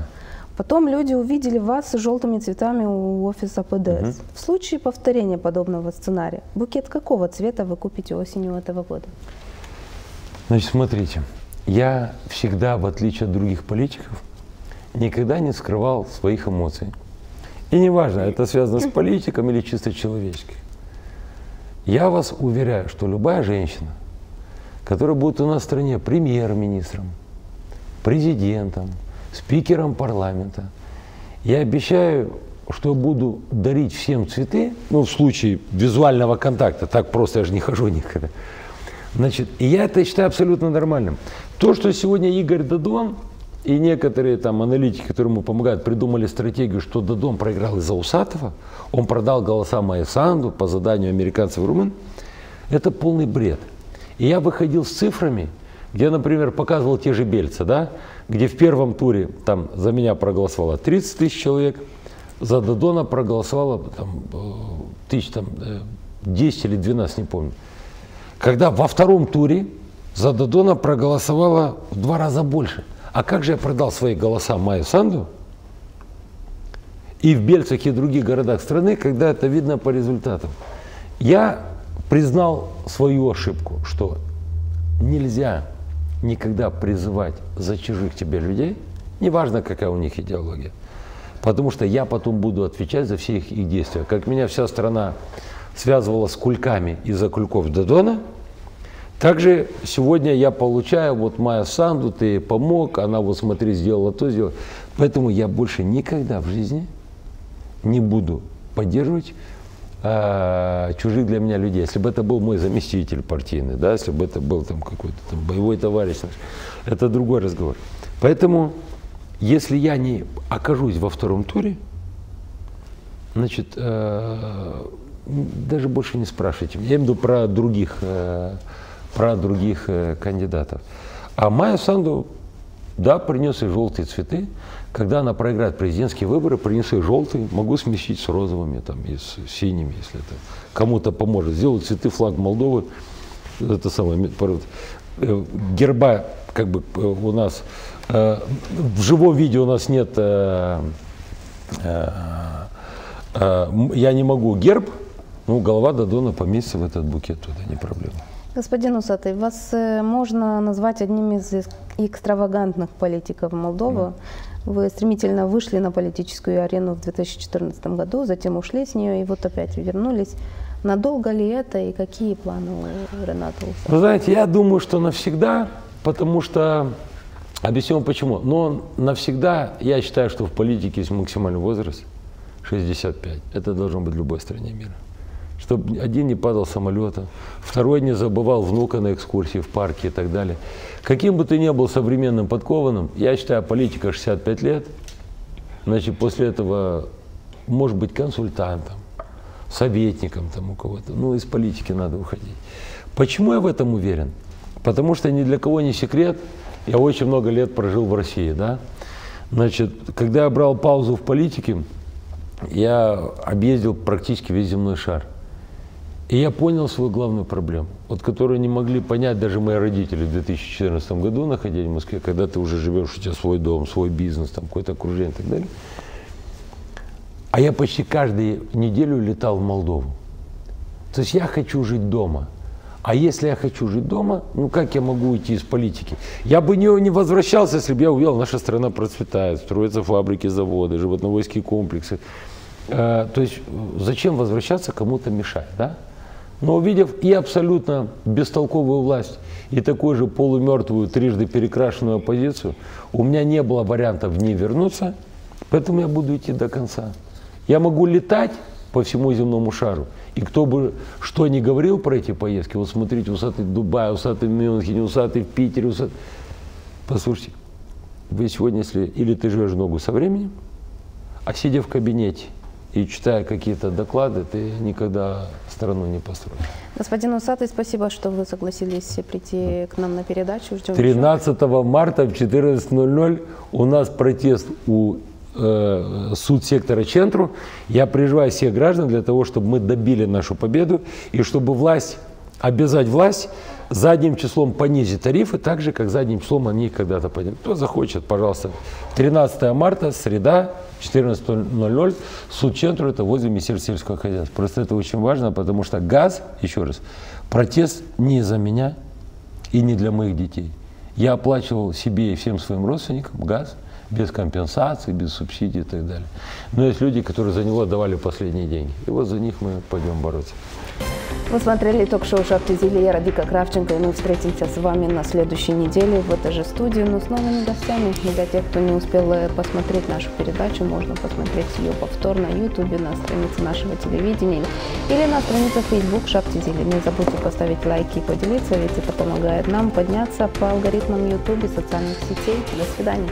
Speaker 1: Потом люди увидели вас с желтыми цветами у офиса ПДС. Угу. В случае повторения подобного сценария, букет какого цвета вы купите осенью этого года?
Speaker 2: Значит, смотрите, я всегда, в отличие от других политиков, никогда не скрывал своих эмоций. И неважно, это связано с политиком или чисто человеческим. Я вас уверяю, что любая женщина, которая будет у нас в стране премьер-министром, президентом, спикером парламента. Я обещаю, что буду дарить всем цветы, ну, в случае визуального контакта, так просто я же не хожу никогда. Значит, я это считаю абсолютно нормальным. То, что сегодня Игорь Дадон и некоторые там аналитики, которые ему помогают, придумали стратегию, что Дадон проиграл из-за Усатова, он продал голоса Майсанду по заданию американцев и румын, это полный бред. И я выходил с цифрами, где, например, показывал те же Бельца, да, где в первом туре там за меня проголосовало 30 тысяч человек, за Дадона проголосовало там, э, тысяч там, 10 э, или 12, не помню. Когда во втором туре за Дадона проголосовало в два раза больше. А как же я продал свои голоса Майю Санду и в Бельцах и других городах страны, когда это видно по результатам? Я признал свою ошибку, что нельзя никогда призывать за чужих тебе людей, неважно, какая у них идеология, потому что я потом буду отвечать за все их, их действия. Как меня вся страна связывала с кульками из-за кульков Додона, также сегодня я получаю, вот Майя Санду, ты помог, она вот смотри, сделала то, сделала. Поэтому я больше никогда в жизни не буду поддерживать а, чужих для меня людей. Если бы это был мой заместитель партийный, да, если бы это был там какой-то там боевой товарищ наш, это другой разговор. Поэтому, если я не окажусь во втором туре, значит, э, даже больше не спрашивайте. Я имею в виду про других, э, про других э, кандидатов. А Майя Санду, да, принес и желтые цветы, когда она проиграет президентские выборы, принесу желтый, могу смещить с розовыми там, и с синими, если это кому-то поможет. Сделать цветы флаг Молдовы, это самое, э, герба как бы э, у нас, в живом виде у нас нет, я не могу герб, ну, голова Дадона поместится в этот букет туда, не проблема.
Speaker 1: Господин Усатый, вас можно назвать одним из экстравагантных политиков Молдовы. Вы стремительно вышли на политическую арену в 2014 году, затем ушли с нее и вот опять вернулись. Надолго ли это и какие планы у Рената Усатова?
Speaker 2: Вы знаете, я думаю, что навсегда, потому что Объясню вам почему. Но навсегда я считаю, что в политике есть максимальный возраст 65. Это должно быть в любой стране мира чтобы один не падал самолета, второй не забывал внука на экскурсии в парке и так далее. Каким бы ты ни был современным подкованным, я считаю, политика 65 лет, значит, после этого может быть консультантом, советником там у кого-то. Ну, из политики надо уходить. Почему я в этом уверен? Потому что ни для кого не секрет, я очень много лет прожил в России, да. Значит, когда я брал паузу в политике, я объездил практически весь земной шар. И я понял свою главную проблему, вот которую не могли понять даже мои родители в 2014 году, находясь в Москве, когда ты уже живешь, у тебя свой дом, свой бизнес, там какое-то окружение и так далее. А я почти каждую неделю летал в Молдову. То есть я хочу жить дома. А если я хочу жить дома, ну как я могу уйти из политики? Я бы не, не возвращался, если бы я увидел, наша страна процветает, строятся фабрики, заводы, животновойские комплексы. Э, то есть зачем возвращаться, кому-то мешать, да? Но увидев и абсолютно бестолковую власть, и такую же полумертвую, трижды перекрашенную оппозицию, у меня не было вариантов в ней вернуться, поэтому я буду идти до конца. Я могу летать по всему земному шару. И кто бы что ни говорил про эти поездки, вот смотрите, усатый в Дубае, усатый в Мюнхене, усатый в Питере, усатый... Послушайте, вы сегодня, если или ты живешь ногу со временем, а сидя в кабинете – и читая какие-то доклады, ты никогда страну не построишь.
Speaker 1: Господин Усатый, спасибо, что вы согласились прийти к нам на передачу.
Speaker 2: Ждем 13 еще. марта в 14.00 у нас протест у э, суд сектора Центру. Я призываю всех граждан для того, чтобы мы добили нашу победу и чтобы власть обязать власть задним числом понизить тарифы, так же, как задним числом они когда-то подняли. Кто захочет, пожалуйста. 13 марта, среда, 14.00, суд центру, это возле Министерства сельского хозяйства. Просто это очень важно, потому что газ, еще раз, протест не за меня и не для моих детей. Я оплачивал себе и всем своим родственникам газ без компенсации, без субсидий и так далее. Но есть люди, которые за него давали последние деньги. И вот за них мы пойдем бороться.
Speaker 1: Вы смотрели ток-шоу «Шапки Зелья» я Радика Кравченко, и мы встретимся с вами на следующей неделе в этой же студии, но с новыми гостями. И для тех, кто не успел э, посмотреть нашу передачу, можно посмотреть ее повтор на YouTube, на странице нашего телевидения или на странице Facebook «Шапки Зелья». Не забудьте поставить лайки и поделиться, ведь это помогает нам подняться по алгоритмам YouTube и социальных сетей. До свидания.